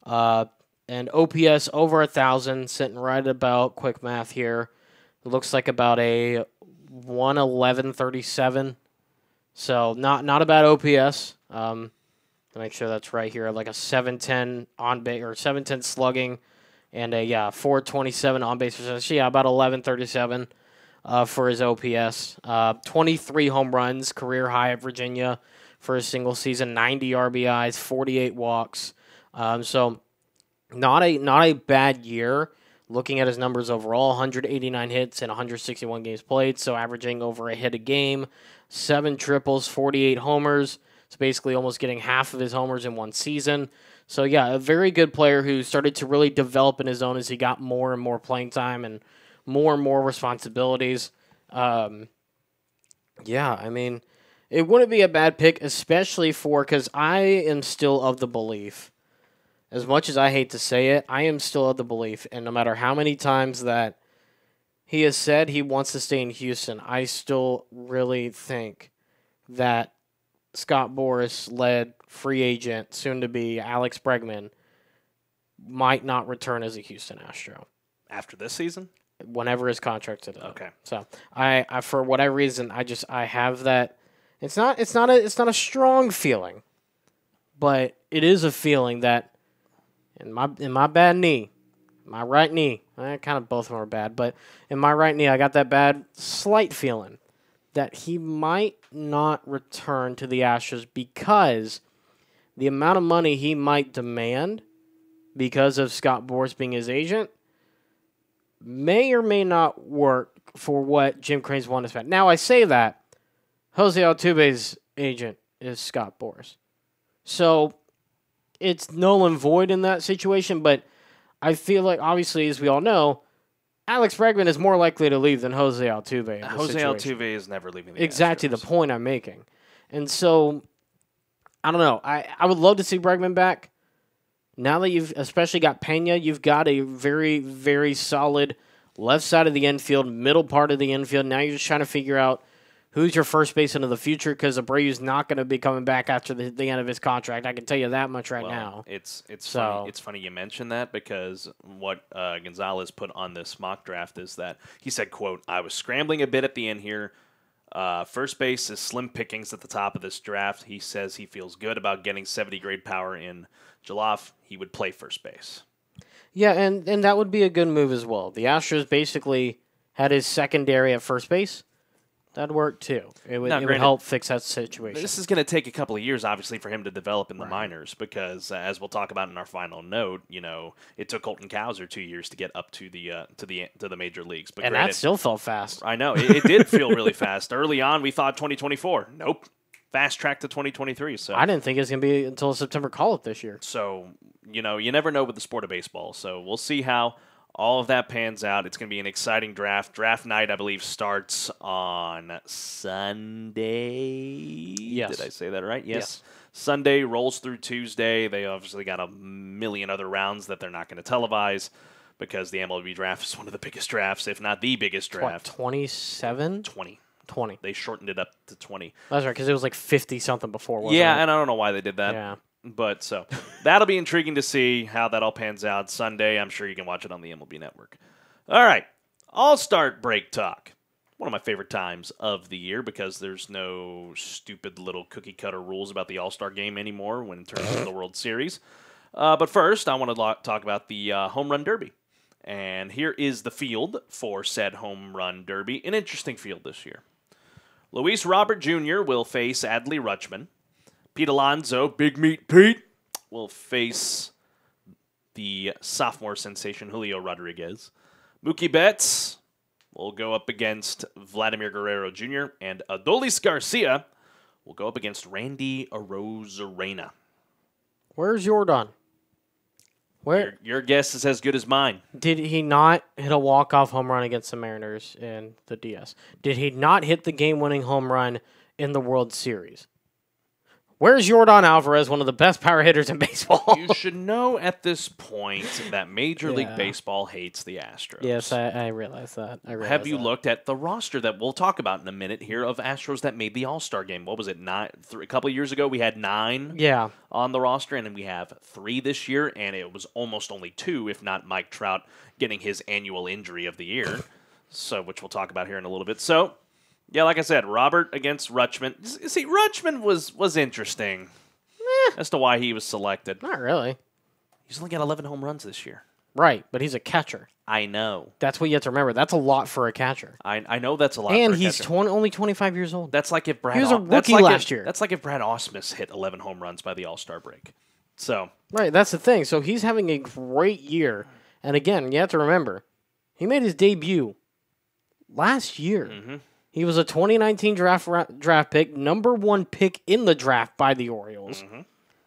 uh, and OPS over a thousand, sitting right about quick math here. It looks like about a 111.37. So not not a bad OPS. Um, to make sure that's right here, like a 710 on base or 710 slugging, and a yeah 427 on base percentage. Yeah, about 1137 uh, for his OPS. Uh, 23 home runs, career high at Virginia for a single season. 90 RBIs, 48 walks. Um, so not a not a bad year. Looking at his numbers overall, 189 hits and 161 games played, so averaging over a hit a game, seven triples, 48 homers. It's basically almost getting half of his homers in one season. So yeah, a very good player who started to really develop in his own as he got more and more playing time and more and more responsibilities. Um, yeah, I mean, it wouldn't be a bad pick, especially for because I am still of the belief, as much as I hate to say it, I am still of the belief, and no matter how many times that he has said he wants to stay in Houston, I still really think that Scott Boras led free agent, soon to be Alex Bregman, might not return as a Houston Astro After this season? whenever his contract's up. Okay. So I, I for whatever reason I just I have that it's not it's not a it's not a strong feeling, but it is a feeling that in my in my bad knee, my right knee, eh, kind of both of them are bad, but in my right knee I got that bad slight feeling that he might not return to the Astros because the amount of money he might demand because of Scott Boras being his agent may or may not work for what Jim Crane's want to spend. Now I say that Jose Altuve's agent is Scott Boras, so it's null and void in that situation. But I feel like, obviously, as we all know, Alex Bregman is more likely to leave than Jose Altuve. Jose situation. Altuve is never leaving the Exactly the point I'm making. And so, I don't know. I, I would love to see Bregman back. Now that you've especially got Pena, you've got a very, very solid left side of the infield, middle part of the infield. Now you're just trying to figure out who's your first baseman of the future because Abreu's not going to be coming back after the, the end of his contract. I can tell you that much right Well, now. It's it's So- funny. It's funny you mentioned that because what uh, Gonzalez put on this mock draft is that he said, "quote I was scrambling a bit at the end here. Uh, first base is slim pickings at the top of this draft. He says he feels good about getting 70 grade power in Jaloff. He would play first base. Yeah, and, and that would be a good move as well. The Astros basically had his secondary at first base. That'd work too. It would, Now, it would help fix that situation. This is going to take a couple of years, obviously, for him to develop in the minors because, uh, as we'll talk about in our final note, you know, it took Colton Cowser two years to get up to the uh, to the to the major leagues. But and granted, that still felt fast. I know it, it did feel really fast. Early on, we thought 2024. Nope, fast track to 2023. So I didn't think it was going to be until September call up this year. So, you know, you never know with the sport of baseball. So we'll see how all of that pans out. It's going to be an exciting draft. Draft night, I believe, starts on Sunday. Yes. Did I say that right? Yes. Yes. Sunday rolls through Tuesday. They obviously got a million other rounds that they're not going to televise because the MLB draft is one of the biggest drafts, if not the biggest draft. 27? 20. 20. They shortened it up to 20. That's right, because it was like 50 something before, Yeah, it? and I don't know why they did that. Yeah. But so that'll be intriguing to see how that all pans out Sunday. I'm sure you can watch it on the MLB network. All right. All start break talk. One of my favorite times of the year because there's no stupid little cookie cutter rules about the All Star game anymore when it turns into the World Series. Uh, but first, I want to lo- talk about the uh, Home Run Derby. And here is the field for said Home Run Derby. An interesting field this year. Luis Robert Jr. will face Adley Rutschman. Pete Alonso, Big Meat Pete, will face the sophomore sensation Julio Rodriguez. Mookie Betts will go up against Vladimir Guerrero Jr. and Adolis Garcia will go up against Randy Arozarena. Where's Yordan? Where Your, your guess is as good as mine. did he not hit a walk-off home run against the Mariners in the DS? Did he not hit the game-winning home run in the World Series? Where's Yordan Alvarez, one of the best power hitters in baseball? You should know at this point that Major League Yeah. Baseball hates the Astros. yes, I, I realize that. I realize Have you that. looked at the roster that we'll talk about in a minute here of Astros that made the All Star game? What was it? Nine. Th- a couple years ago, we had nine Yeah, on the roster, and then we have three this year, and it was almost only two, if not Mike Trout getting his annual injury of the year. So, which we'll talk about here in a little bit. So, yeah, like I said, Robert against Rutschman. See, Rutschman was was interesting as to why he was selected. not really. He's only got 11 home runs this year. Right, but he's a catcher. I know. That's what you have to remember. That's a lot for a catcher. I, I know that's a lot. and for a he's catcher. 20, only 25 years old. That's like if Brad. He was a rookie like last if, year. That's like if Brad Ausmus hit 11 home runs by the All Star break. So Right, that's the thing. So he's having a great year. And again, you have to remember, he made his debut last year. Mhm. He was a 2019 draft ra- draft pick, number one pick in the draft by the Orioles, Mm-hmm.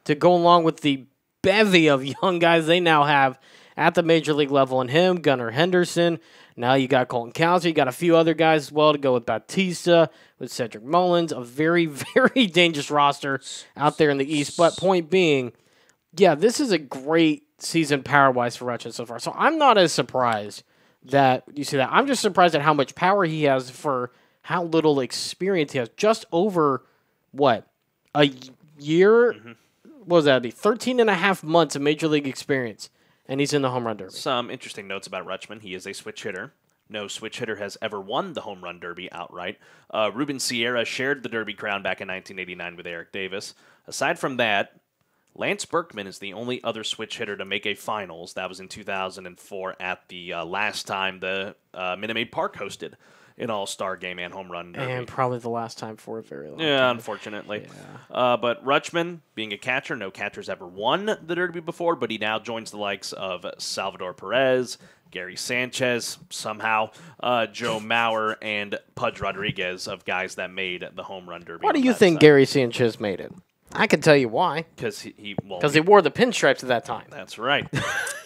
to go along with the bevy of young guys they now have at the major league level. And him, Gunnar Henderson. Now you got Colton Cowser. You got a few other guys as well to go with Bautista, with Cedric Mullins. A very, very dangerous roster out there in the East. But point being, yeah, this is a great season power wise for Rutschman so far. So I'm not as surprised that you see that. I'm just surprised at how much power he has for how little experience he has. Just over what a year what was that? 13 and a half months of major league experience, and he's in the home run derby. some interesting notes about Rutschman. He is a switch hitter. No switch hitter has ever won the home run derby outright. Uh, Ruben Sierra shared the derby crown back in 1989 with Eric Davis. Aside from that, Lance Berkman is the only other switch hitter to make a finals. That was in 2004 at the uh, last time the uh, Minute Maid Park hosted an All Star game and home run derby. And probably the last time for a very long Yeah, time. unfortunately. Uh, but Rutschman, being a catcher, no catcher's ever won the Derby before, but he now joins the likes of Salvador Perez, Gary Sanchez, somehow, uh, Joe Mauer, and Pudge Rodriguez of guys that made the home run derby. Why do you think Gary Sanchez made it? I can tell you why. Because he, he well, Because he wore the pinstripes at that time. That's right.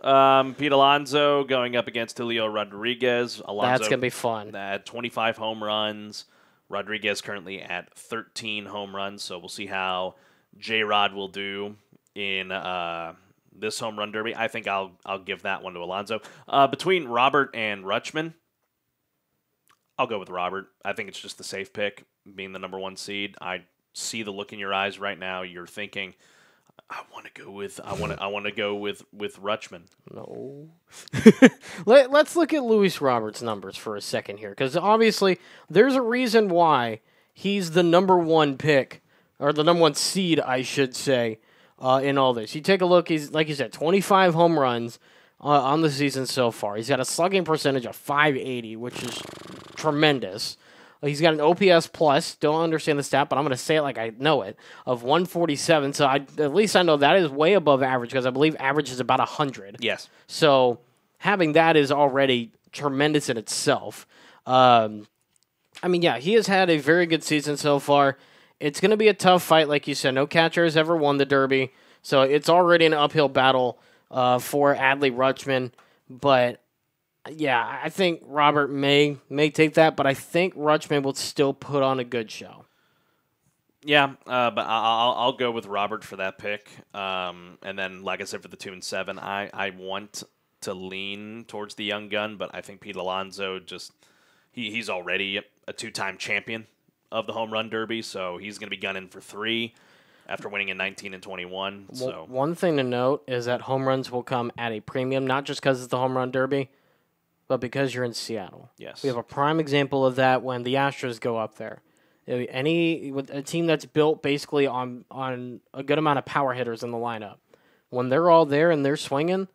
um, Pete Alonso going up against Julio Rodriguez. Alonso That's gonna be fun. at 25 home runs. Rodriguez currently at 13 home runs. So we'll see how J Rod will do in uh, this home run derby. I think I'll I'll give that one to Alonso. Uh, between Robert and Rutschman, I'll go with Robert. I think it's just the safe pick, being the number one seed. I see the look in your eyes right now. You're thinking, I want to go with I want to I want to go with with Rutschman. No. Let, let's look at Luis Roberts' numbers for a second here, because obviously there's a reason why he's the number one pick, or the number one seed, I should say, uh, in all this. You take a look, he's, like you said, 25 home runs uh, on the season so far. He's got a slugging percentage of 580, which is tremendous. He's got an OPS plus. Don't understand the stat, but I'm going to say it like I know it of 147. So I at least I know that is way above average because I believe average is about 100. Yes. So having that is already tremendous in itself. Um, I mean, yeah, he has had a very good season so far. It's going to be a tough fight, like you said. No catcher has ever won the Derby, so it's already an uphill battle uh, for Adley Rutschman. But yeah, I think Robert may may take that, but I think Rutschman will still put on a good show. Yeah, uh, but I'll, I'll go with Robert for that pick. Um, and then, like I said, for the two and seven, I, I want to lean towards the young gun, but I think Pete Alonso just he, he's already a two time champion of the home run derby, so he's going to be gunning for three after winning in 19 and 21. Well, So one thing to note is that home runs will come at a premium, not just because it's the home run derby, but because you're in Seattle. yes, We have a prime example of that when the Astros go up there. Any with a team that's built basically on on a good amount of power hitters in the lineup, when they're all there and they're swinging,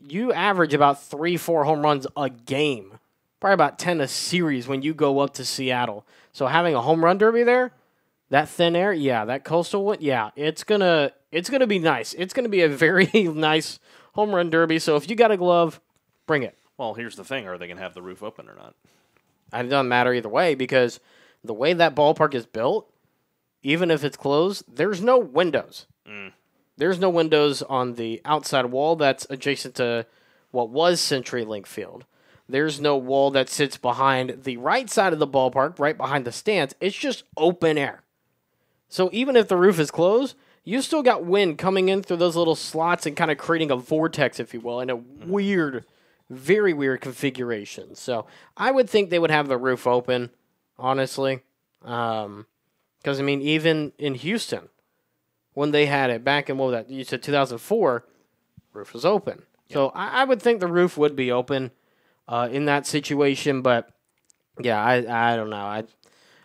you average about three, four home runs a game, probably about ten a series when you go up to Seattle. So having a home run derby there, that thin air, yeah, that coastal one, yeah, it's gonna it's gonna be nice. It's gonna be a very nice home run derby. So if you got a glove, bring it. Well, here's the thing: are they going to have the roof open or not? It doesn't matter either way because the way that ballpark is built, even if it's closed, there's no windows. Mm. There's no windows on the outside wall that's adjacent to what was CenturyLink Field. There's no wall that sits behind the right side of the ballpark, right behind the stands. It's just open air. So even if the roof is closed, you still got wind coming in through those little slots and kind of creating a vortex, if you will, and a mm-hmm. weird, very weird configuration. So I would think they would have the roof open, honestly. Because, I mean, even in Houston, when they had it back in, what was that? You said 2004, roof was open. So I, I would think the roof would be open uh, in that situation. But yeah, I, I don't know. I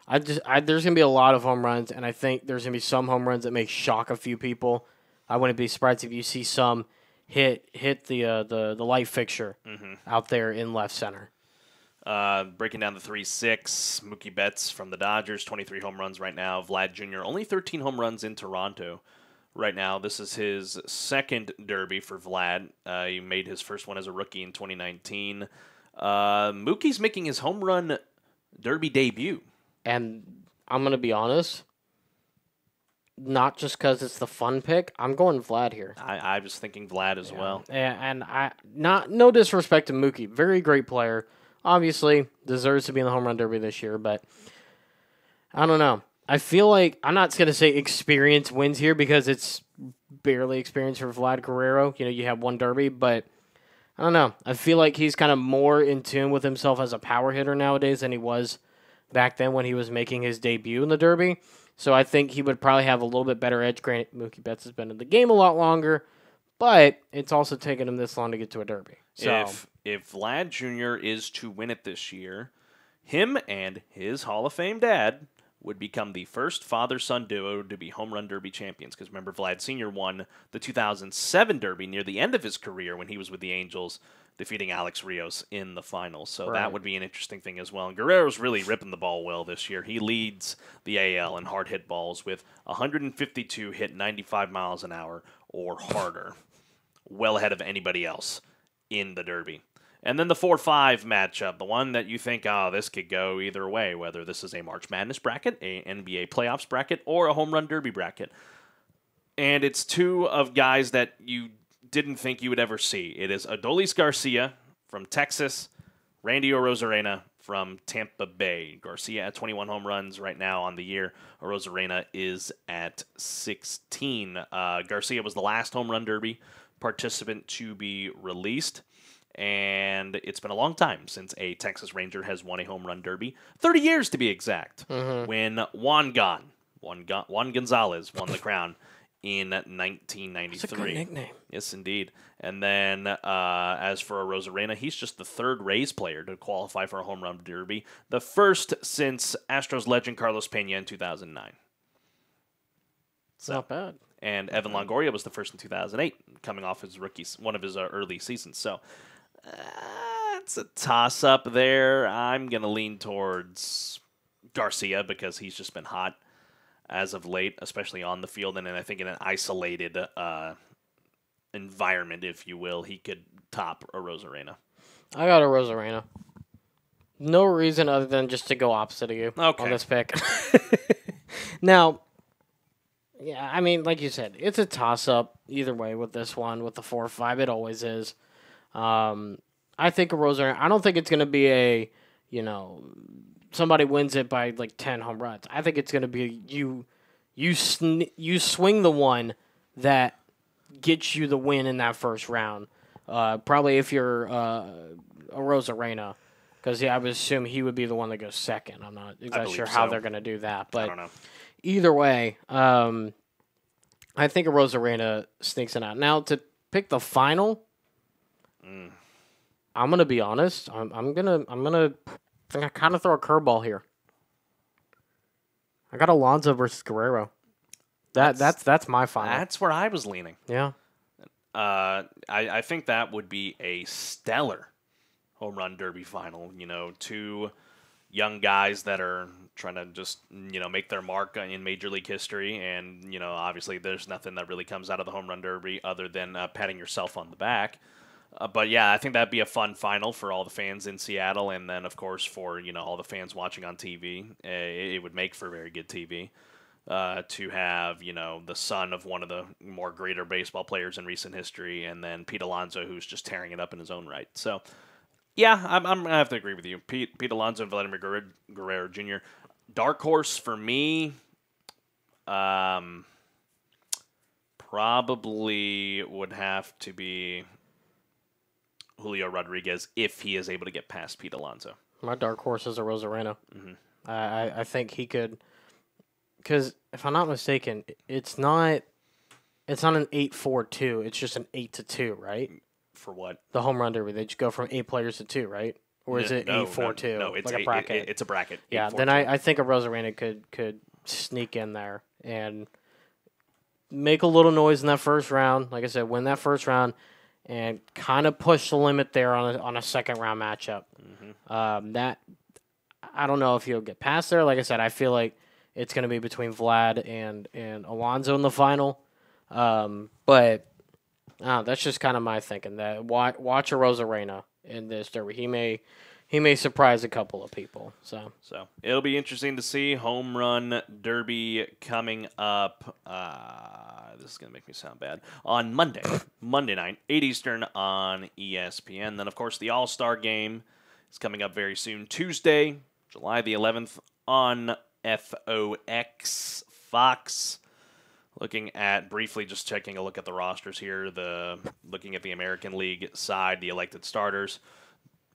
I just I, there's gonna be a lot of home runs, and I think there's gonna be some home runs that may shock a few people. I wouldn't be surprised if you see some hit hit the uh, the the light fixture out there in left center. Uh, breaking down the 3 6, Mookie Betts from the Dodgers, 23 home runs right now. Vlad Jr., only 13 home runs in Toronto right now. This is his second Derby for Vlad. Uh, he made his first one as a rookie in 2019. Uh, Mookie's making his home run Derby debut. And I'm gonna be honest, not just because it's the fun pick. I'm going Vlad here. I, I was thinking Vlad as well. And, and I not no disrespect to Mookie, very great player. Obviously deserves to be in the home run derby this year, but I don't know. I feel like I'm not gonna say experience wins here because it's barely experience for Vlad Guerrero. You know, you have one derby, but I don't know. I feel like he's kind of more in tune with himself as a power hitter nowadays than he was back then when he was making his debut in the derby. So I think he would probably have a little bit better edge. Granted, Mookie Betts has been in the game a lot longer, but it's also taken him this long to get to a derby. So If if Vlad Jr. is to win it this year, him and his Hall of Fame dad would become the first father son duo to be home run derby champions. Because remember, Vlad Sr. won the 2007 Derby near the end of his career when he was with the Angels, defeating Alex Rios in the finals. So Right. that would be an interesting thing as well. And Guerrero's really ripping the ball well this year. He leads the AL in hard hit balls with 152 hit 95 miles an hour or harder well ahead of anybody else in the Derby. And then the 4 5 matchup, the one that you think, oh, this could go either way, whether this is a March Madness bracket, a NBA playoffs bracket, or a home run derby bracket. And it's two of guys that you didn't think you would ever see. It is Adolis Garcia from Texas, Randy Arozarena from Tampa Bay. Garcia at 21 home runs right now on the year. Arozarena is at 16. Uh, Garcia was the last home run derby participant to be released. And it's been a long time since a Texas Ranger has won a home run derby. 30 years to be exact. When Juan Gone, Juan, Gon, Juan Gonzalez won the crown in 1993. it's a good nickname. Yes, indeed. And then uh, as for Arozarena, he's just the third Rays player to qualify for a home run derby, the first since Astros legend Carlos Pena in 2009. It's not bad. And Evan Longoria was the first in 2008, coming off his rookie, one of his uh, early seasons. So uh, it's a toss up there. I'm gonna lean towards Garcia because he's just been hot as of late, especially on the field, and then I think in an isolated uh, environment, if you will, he could top Arozarena. I got Arozarena. No reason other than just to go opposite of you Okay. on this pick. now, yeah, I mean, like you said, it's a toss up either way with this one, with the four or five. It always is. Um, I think Arozarena. I don't think it's going to be a, you know, somebody wins it by like ten home runs. I think it's going to be you, you sn- you swing the one that gets you the win in that first round. Uh, probably if you're uh, Arozarena, because yeah, I would assume he would be the one that goes second. I'm not exactly sure how so. they're going to do that, I but don't know. either way, um, I think Arozarena sneaks it out. Now to pick the final, Mm. I'm gonna be honest. I'm, I'm gonna I'm gonna think I kind of throw a curveball here. I got Alonso versus Guerrero. That That's- that's that's my final. That's where I was leaning. yeah. Uh, I, I think that would be a stellar home run derby final. You know, two young guys that are trying to just you know make their mark in major league history, and you know obviously there's nothing that really comes out of the home run derby other than uh, patting yourself on the back. Uh, but yeah, I think that'd be a fun final for all the fans in Seattle, and then of course for you know all the fans watching on TV. Uh, it, it would make for very good TV uh, to have you know the son of one of the more greater baseball players in recent history, and then Pete Alonso, who's just tearing it up in his own right. So, yeah, I'm, I'm have to agree with you. Pete Pete Alonso and Vladimir Guerrero, Guerrero Jr. Dark horse for me, um, probably would have to be Julio Rodriguez if he is able to get past Pete Alonso. My dark horse is Arozarena. Mhm. I, I I think he could, because if I'm not mistaken, it's not it's not an eight four two. It's just an eight to two, right? For what? The home run derby, they just go from eight players to two, right? Or is it no, eight four no, two? No, it's like eight- a bracket. it- it's a bracket. yeah, Eight, then. I, I think Arozarena could could sneak in there and make a little noise in that first round. Like I said, win that first round and kind of push the limit there on a, on a second round matchup. Mm-hmm. Um, that I don't know if he'll get past there. Like I said, I feel like it's going to be between Vlad and and Alonso in the final. Um, but uh, that's just kind of my thinking. That watch, watch Arozarena in this derby. He may he may surprise a couple of people. So So it'll be interesting to see home run derby coming up. Uh, this is gonna make me sound bad on Monday, Monday night, eight Eastern on ESPN. Then of course the All Star game is coming up very soon, Tuesday, July the 11th on FOX Fox. Looking at briefly, just checking a look at the rosters here. The looking at the American League side, the elected starters.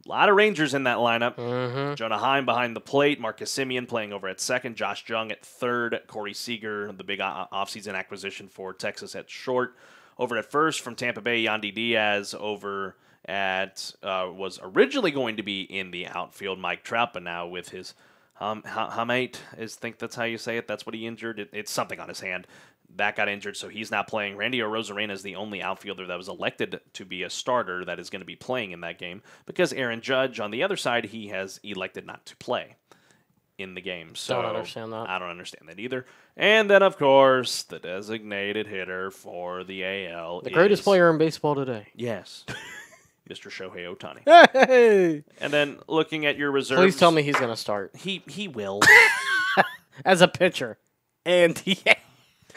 A lot of Rangers in that lineup. mm-hmm. Jonah Heim behind the plate. Marcus Semien playing over at second. Josh Jung at third. Corey Seager, the big offseason acquisition for Texas at short. Over at first from Tampa Bay, Yandy Diaz over at uh, was originally going to be in the outfield. Mike Trout, but now with his um, hamate, is think that's how you say it. That's what he injured. It, it's something on his hand that got injured, so he's not playing. Randy Arozarena is the only outfielder that was elected to be a starter that is going to be playing in that game because Aaron Judge on the other side he has elected not to play in the game. So Don't understand that. I don't understand that either. And then of course the designated hitter for the AL, the greatest is- player in baseball today. yes, Mr. Shohei Ohtani. Hey! And then looking at your reserves, Please tell me he's going to start he he will. as a pitcher. And he,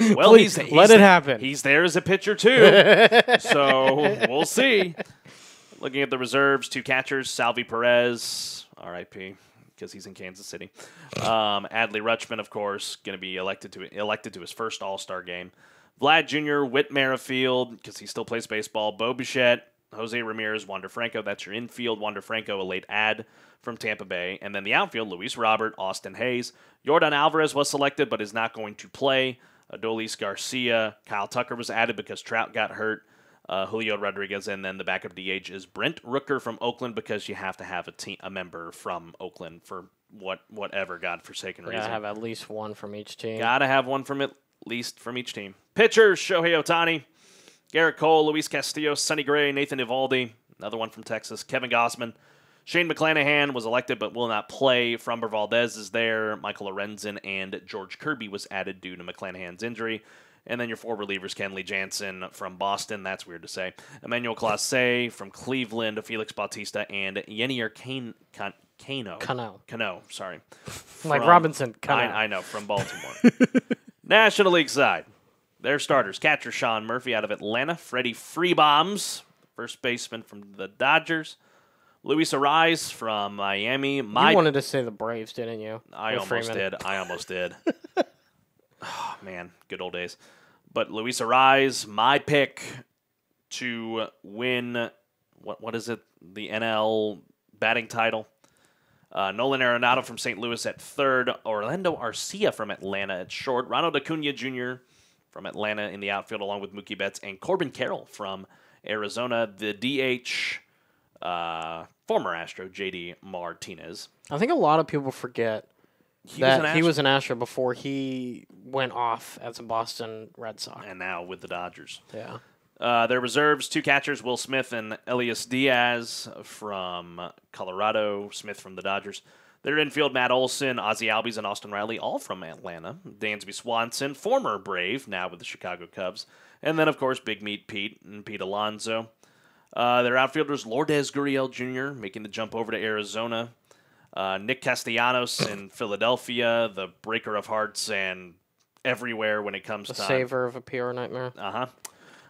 Well, Please, he's, let it happen. He's there as a pitcher too, so we'll see. Looking at the reserves, two catchers: Salvi Perez, R.I.P. because he's in Kansas City. Um, Adley Rutschman, of course, going to be elected to elected to his first All Star game. Vlad Jr., Whit Merrifield, because he still plays baseball. Bo Bichette, Jose Ramirez, Wander Franco. That's your infield. Wander Franco, a late ad from Tampa Bay. And then the outfield, Luis Robert, Austin Hays. Yordan Alvarez was selected but is not going to play. Adolis Garcia. Kyle Tucker was added because Trout got hurt. Uh, Julio Rodriguez, and then the backup DH is Brent Rooker from Oakland because you have to have a team, a member from Oakland for what whatever godforsaken reason. gotta have at least one from each team. Gotta have one from at least from each team. Pitchers: Shohei Ohtani, Gerrit Cole, Luis Castillo, Sonny Gray, Nathan Eovaldi. Another one from Texas, Kevin Gausman, Shane McClanahan was elected but will not play. Framber Valdez is there. Michael Lorenzen and George Kirby was added due to McClanahan's injury. And then your four relievers, Kenley Jansen from Boston. That's weird to say. Emmanuel Clase from Cleveland, Felix Bautista, and Yenier Kane, Can, Cano. Cano. Cano, sorry. Like From- Robinson. Cano. I, I know, from Baltimore. National League side. Their starters, catcher Sean Murphy out of Atlanta, Freddie Freebombs, first baseman from the Dodgers, Luis Arraez from Miami. My you wanted to say the Braves, didn't you? I almost Freeman. did. I almost did. oh, man, good old days. But Luis Arraez, my pick to win what what is it? The NL batting title. Uh, Nolan Arenado from St. Louis at third. Orlando Arcia from Atlanta at short. Ronald Acuna Jr. from Atlanta in the outfield, along with Mookie Betts and Corbin Carroll from Arizona. The DH, uh, former Astro JD Martinez. I think a lot of people forget He that an he was an Astro before he went off as a Boston Red Sox. and now with the Dodgers. Yeah. Uh, their reserves, two catchers, Will Smith and Elias Diaz from Colorado, Smith from the Dodgers. Their infield, Matt Olson, Ozzy Albies, and Austin Riley, all from Atlanta. Dansby Swanson, former Brave, now with the Chicago Cubs. And then, of course, Big Meat Pete and Pete Alonso. Uh, their outfielders, Lourdes Gurriel Jr., making the jump over to Arizona. Uh, Nick Castellanos in Philadelphia, the breaker of hearts and everywhere when it comes The to saver of a PR nightmare. uh huh.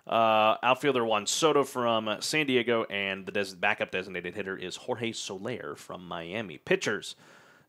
Uh, outfielder Juan Soto from San Diego, and the des- backup designated hitter is Jorge Soler from Miami. Pitchers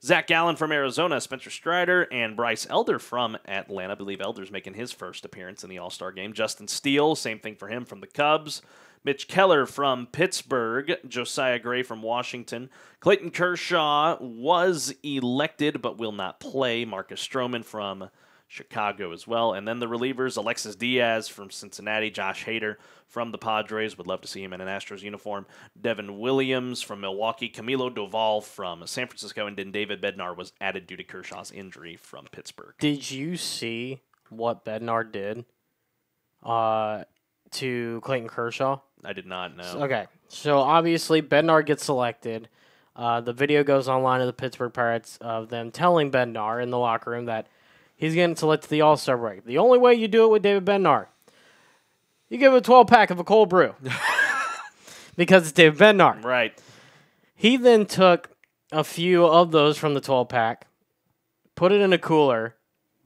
Zach Gallen from Arizona, Spencer Strider, and Bryce Elder from Atlanta. I believe Elder's making his first appearance in the All Star game. Justin Steele, same thing for him from the Cubs. Mitch Keller from Pittsburgh, Josiah Gray from Washington. Clayton Kershaw was elected but will not play. Marcus Stroman from Chicago as well. And then the relievers, Alexis Diaz from Cincinnati, Josh Hader from the Padres. Would love to see him in an Astros uniform. Devin Williams from Milwaukee, Camilo Doval from San Francisco, and then David Bednar was added due to Kershaw's injury from Pittsburgh. Did you see what Bednar did uh, to Clayton Kershaw? I did not know. Okay, so obviously Bednar gets selected. Uh, the video goes online of the Pittsburgh Pirates of them telling Bednar in the locker room that he's getting selected to the All Star break. The only way you do it with David Bednar, you give him a 12 pack of a cold brew because it's David Bednar. Right. He then took a few of those from the 12 pack, put it in a cooler,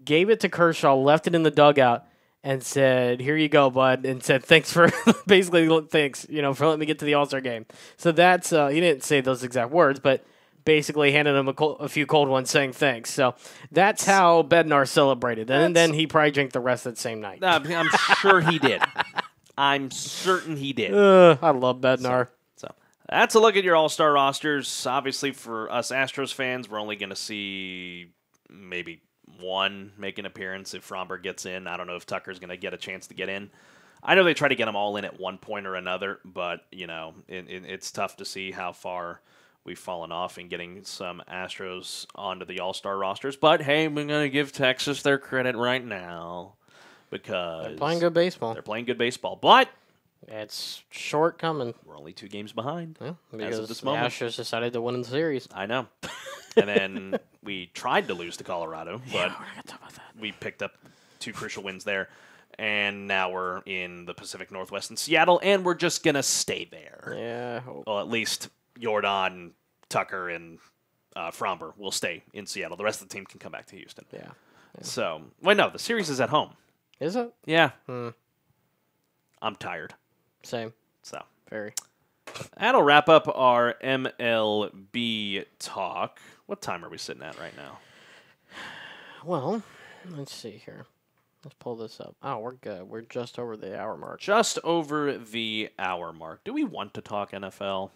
gave it to Kershaw, left it in the dugout, and said, "Here you go, bud," and said, "Thanks for basically thanks, you know, for letting me get to the All Star game." So that's uh, he didn't say those exact words, but basically handed him a, a few cold ones saying thanks. So that's how Bednar celebrated, and then he probably drank the rest that same night. Uh, I'm sure he did. I'm certain he did. Ugh, I love Bednar. So that's a look at your All Star rosters. Obviously, for us Astros fans, we're only going to see maybe one make an appearance if Framber gets in. I don't know if Tucker's going to get a chance to get in. I know they try to get them all in at one point or another, but you know it, it, it's tough to see how far we've fallen off in getting some Astros onto the All Star rosters. But hey, we're going to give Texas their credit right now because they're Playing good baseball. they're playing good baseball. But It's short coming. we're only two games behind. Yeah, As of because this the moment. Astros decided to win the series. I know. and then we tried to lose to Colorado, but we're not talk about that. we picked up two crucial wins there. And now we're in the Pacific Northwest in Seattle, and we're just going to stay there. Yeah, hope. Well, at least Yordan, Tucker, and uh, Framber will stay in Seattle. The rest of the team can come back to Houston. yeah. So, wait, no, the series is at home. Is it? Yeah. Hmm. I'm tired. Same. So, Very. That'll wrap up our MLB talk. What time are we sitting at right now? Well, let's see here. Let's pull this up. Oh, we're good. We're just over the hour mark. just over the hour mark. Do we want to talk NFL?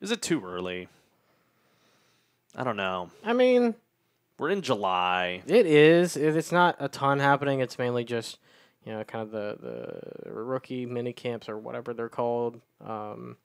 Is it too early? I don't know. I mean, We're in July. it is. It- It's not a ton happening. It's mainly just, you know, kind of the the rookie mini camps or whatever they're called. Um,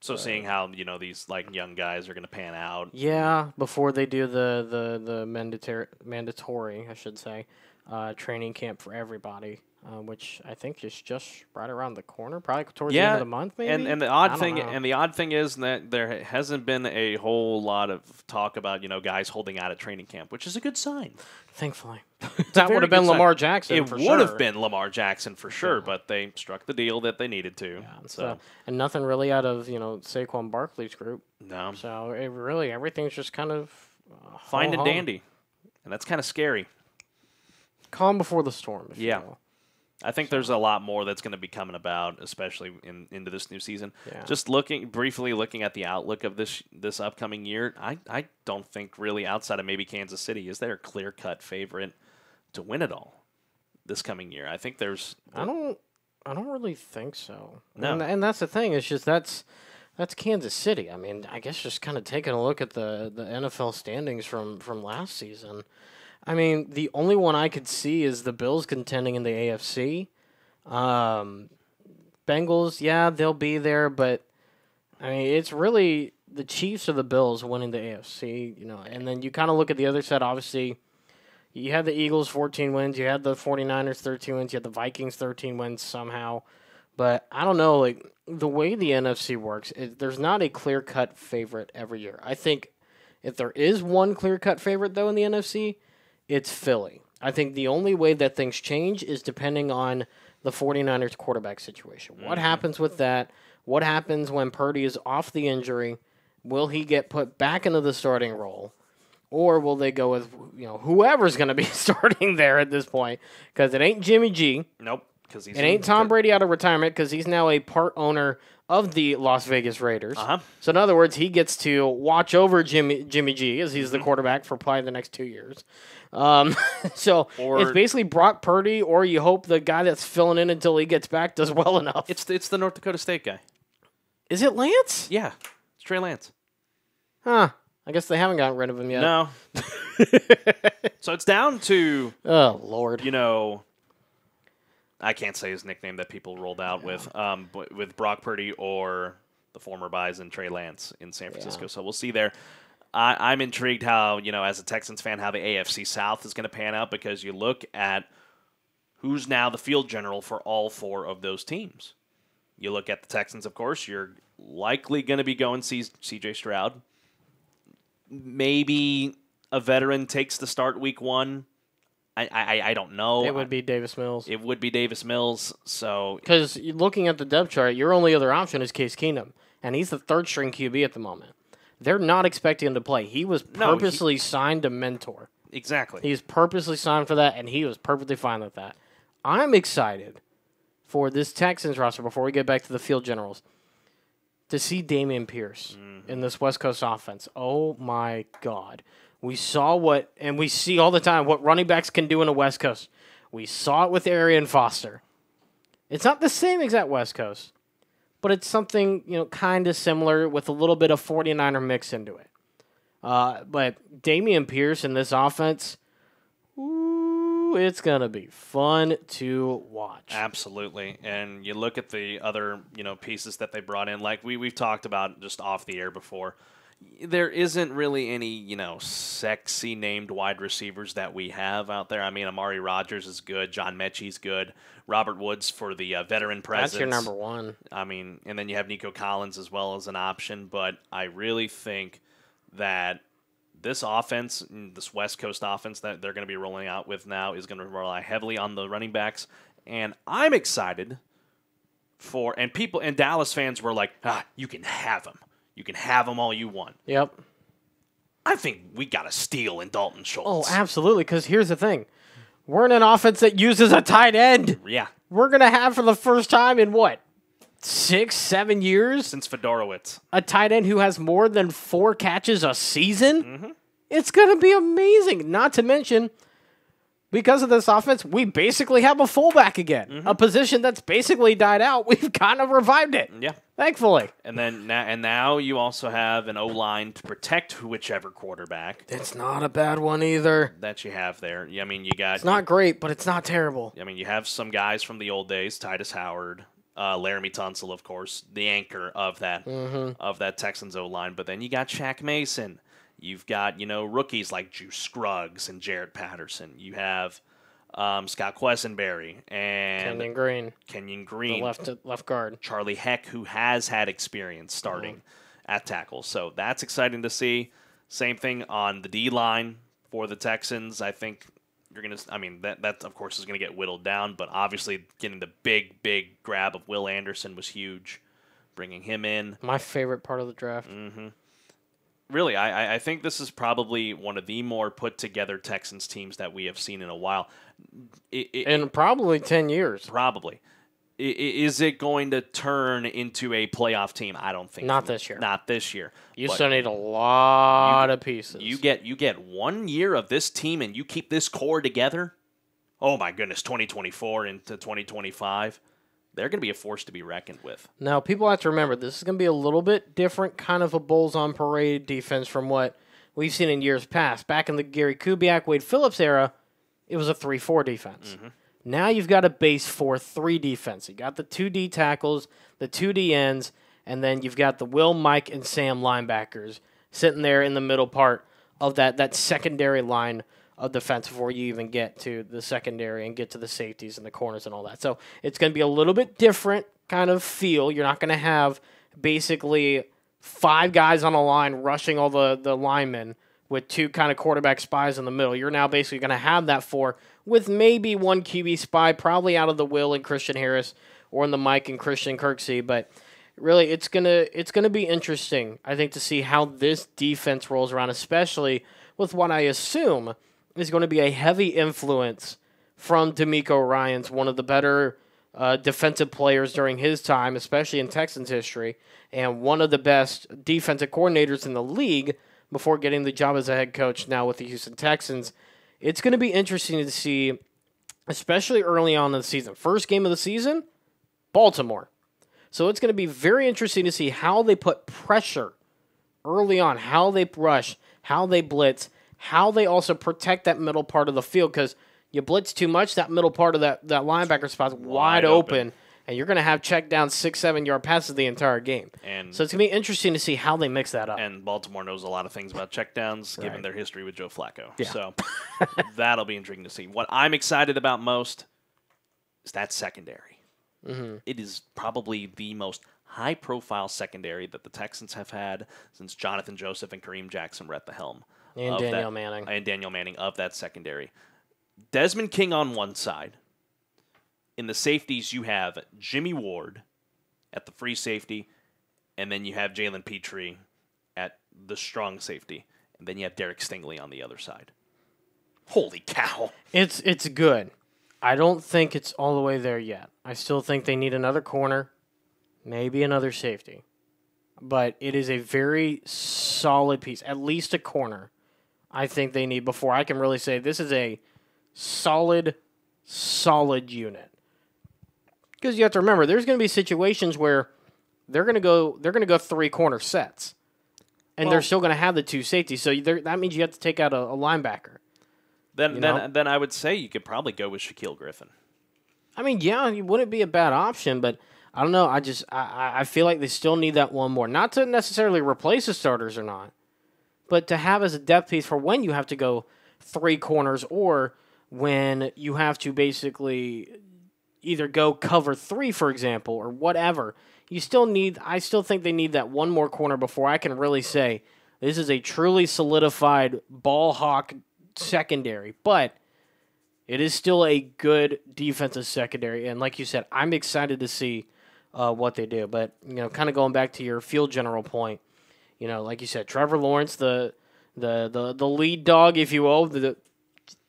So seeing how, you know, these like young guys are going to pan out. yeah, before they do the the the mandatory mandatory, I should say, uh, training camp for everybody, uh, which I think is just right around the corner, probably towards the end of the month, maybe. And and the odd thing know. and the odd thing is that there hasn't been a whole lot of talk about you know guys holding out at training camp, which is a good sign. thankfully, that would have been sign. Lamar Jackson. It would sure. have been Lamar Jackson for sure, Yeah. but they struck the deal that they needed to. Yeah, so so, and nothing really out of you know Saquon Barkley's group. no, So it really everything's just kind of uh, fine and dandy, and that's kind of scary. calm before the storm. If Yeah. You will. I think there's a lot more that's going to be coming about, especially in into this new season. Yeah. Just looking briefly looking at the outlook of this this upcoming year, I, I don't think really outside of maybe Kansas City is there a clear cut favorite to win it all this coming year. I think there's I don't. I don't really think so. No. and, and that's the thing. It's just that's that's Kansas City. I mean, I guess just kind of taking a look at the the NFL standings from from last season. I mean, the only one I could see is the Bills contending in the AFC. Um, Bengals, yeah, they'll be there, but I mean, it's really the Chiefs or the Bills winning the AFC, you know. And then you kind of look at the other side, obviously. You had the Eagles 14 wins, you had the 49ers 13 wins, you had the Vikings 13 wins somehow. But I don't know, like the way the NFC works, it, there's not a clear-cut favorite every year. I think if there is one clear-cut favorite though in the NFC, it's Philly. I think the only way that things change is depending on the 49ers quarterback situation. What happens with that? What happens when Purdy is off the injury? Will he get put back into the starting role? Or will they go with you know whoever's going to be starting there at this point? Because it ain't Jimmy G, nope because he's it ain't Tom Brady out of retirement because he's now a part owner of the Las Vegas Raiders. Uh-huh. So in other words, he gets to watch over Jimmy Jimmy G as he's the quarterback for probably the next two years. Um, so Or- it's basically Brock Purdy, or you hope the guy that's filling in until he gets back does well enough. It's it's the North Dakota State guy. Is it Lance? Yeah, it's Trey Lance. Huh. I guess they haven't gotten rid of him yet. No. so it's down to Oh Lord. you know, I can't say his nickname that people rolled out with, um, with Brock Purdy or the former Bison Trey Lance in San Francisco. Yeah. So we'll see there. I, I'm intrigued how you know, as a Texans fan, how the AFC South is going to pan out because you look at who's now the field general for all four of those teams. You look at the Texans, of course. You're likely going to be going C- C.J. Stroud. Maybe a veteran takes the start week one. I I, I don't know. it would be Davis Mills. It would be Davis Mills. So Because looking at the depth chart, your only other option is Case Keenum, and he's the third string QB at the moment. They're not expecting him to play. He was No, he- purposely signed to mentor. exactly. He's purposely signed for that, and he was perfectly fine with that. I'm excited for this Texans roster before we get back to the field generals to see Dameon Pierce mm-hmm. in this West Coast offense. Oh my God. We saw what, and we see all the time what running backs can do in the West Coast. We saw it with Arian Foster. It's not the same exact West Coast, but it's something, you know, kind of similar with a little bit of 49er mix into it. Uh, but Dameon Pierce in this offense, ooh, it's to be fun to watch. Absolutely. And you look at the other, you know, pieces that they brought in, like we, we've talked about just off the air before. There isn't really any, you know, sexy named wide receivers that we have out there. I mean, Amari Rodgers is good. John Metchie's good. Robert Woods for the uh, veteran presence. That's your number one. I mean, and then you have Nico Collins as well as an option. But I really think that this offense, this West Coast offense that they're going to be rolling out with now, is going to rely heavily on the running backs. And I'm excited for, and people, and Dallas fans were like, ah, you can have them. You can have them all you want. Yep. I think we got to steal in Dalton Schultz. Oh, absolutely. Because here's the thing we're in an offense that uses a tight end. yeah. We're going to have for the first time in what? Six, seven years, Since Fiedorowicz. a tight end who has more than four catches a season. Mm-hmm. It's going to be amazing. Not to mention, because of this offense, we basically have a fullback again, mm-hmm. a position that's basically died out. We've kind of revived it, Yeah. Thankfully. And then now, and now you also have an O line to protect whichever quarterback It's not a bad one either. that you have there. I mean, you got It's not great, but it's not terrible. I mean, you have some guys from the old days, Tytus Howard, uh, Laremy Tunsil, of course, the anchor of that of that Texans O line. But then you got Shaq Mason. You've got you know rookies like Juice Scruggs and Jarrett Patterson. You have um, Scott Quessenberry and Kenyon Green, Kenyon the Green, left left guard. Charlie Heck, who has had experience starting at tackle. So that's exciting to see. Same thing on the D line for the Texans. I think you're gonna. I mean, that that of course is gonna get whittled down, but obviously getting the big big grab of Will Anderson was huge. Bringing him in, My favorite part of the draft. Mm. really, I I- I think this is probably one of the more put together Texans teams that we have seen in a while. It, it, In probably ten years. Probably. Is it going to turn into a playoff team? I don't think. Not so. this year. Not this year. You But still need a lot of pieces. you get you get one year of this team, and you keep this core together. Oh my goodness, 2024 into 2025, they're going to be a force to be reckoned with. Now, people have to remember this is going to be a little bit different kind of a Bulls on parade defense from what we've seen in years past. Back in the Gary Kubiak, Wade Phillips era, it was a 3 4 defense. Mm-hmm. Now you've got a base 4 3 defense. You got the two D tackles, the two D ends, and then you've got the Will, Mike, and Sam linebackers sitting there in the middle part of that, that secondary line of defense before you even get to the secondary and get to the safeties and the corners and all that. So it's going to be a little bit different kind of feel. You're not going to have basically five guys on a line rushing all the, the linemen with two kind of quarterback spies in the middle. You're now basically going to have that four with maybe one QB spy, probably out of the Will and Christian Harris or in the Mike and Christian Kirksey. But really, it's gonna it's gonna be interesting. I think to see how this defense rolls around, especially with what I assume is going to be a heavy influence from DeMeco Ryans one of the better uh, defensive players during his time, especially in Texans history, and one of the best defensive coordinators in the league before getting the job as a head coach now with the Houston Texans. It's going to be interesting to see, especially early on in the season. First game of the season, Baltimore. So it's going to be very interesting to see how they put pressure early on, how they rush, how they blitz, how they also protect that middle part of the field because you blitz too much, that middle part of that, that linebacker spot's wide, Wide open. open. And you're going to have check down six, seven yard passes the entire game. And So it's going to be interesting to see how they mix that up. and Baltimore knows a lot of things about checkdowns, given Right. their history with Joe Flacco. Yeah. So that'll be intriguing to see. What I'm excited about most is that secondary. Mm-hmm. It is probably the most high-profile secondary that the Texans have had since Jonathan Joseph and Kareem Jackson were at the helm. And Danieal that- Manning. And Danieal Manning of that secondary. Desmond King on one side. In the safeties, you have Jimmie Ward at the free safety, and then you have Jalen Pitre at the strong safety, and then you have Derek Stingley on the other side. Holy cow! It's it's good. I don't think it's all the way there yet. I still think they need another corner, maybe another safety. But it is a very solid piece, at least a corner. I think they need before I can really say this is a solid solid unit. Cuz you have to remember there's going to be situations where they're going to go they're going to go three corner sets. And they're still going to have the two safeties. So that means you have to take out a, a linebacker. Then, then, know? then I would say you could probably go with Shaquill Griffin. I mean, yeah, it wouldn't be a bad option, but I don't know. I just I- I feel like they still need that one more. Not to necessarily replace the starters or not, but to have as a depth piece for when you have to go three corners or when you have to basically either go cover three, for example, or whatever. You still need. I still think they need that one more corner before I can really say this is a truly solidified ball hawk secondary. But it is still a good defensive secondary, and like you said, I'm excited to see uh, what they do. But you know, kind of going back to your field general point, you know, like you said, Trevor Lawrence, the the the, the lead dog, if you will, the, the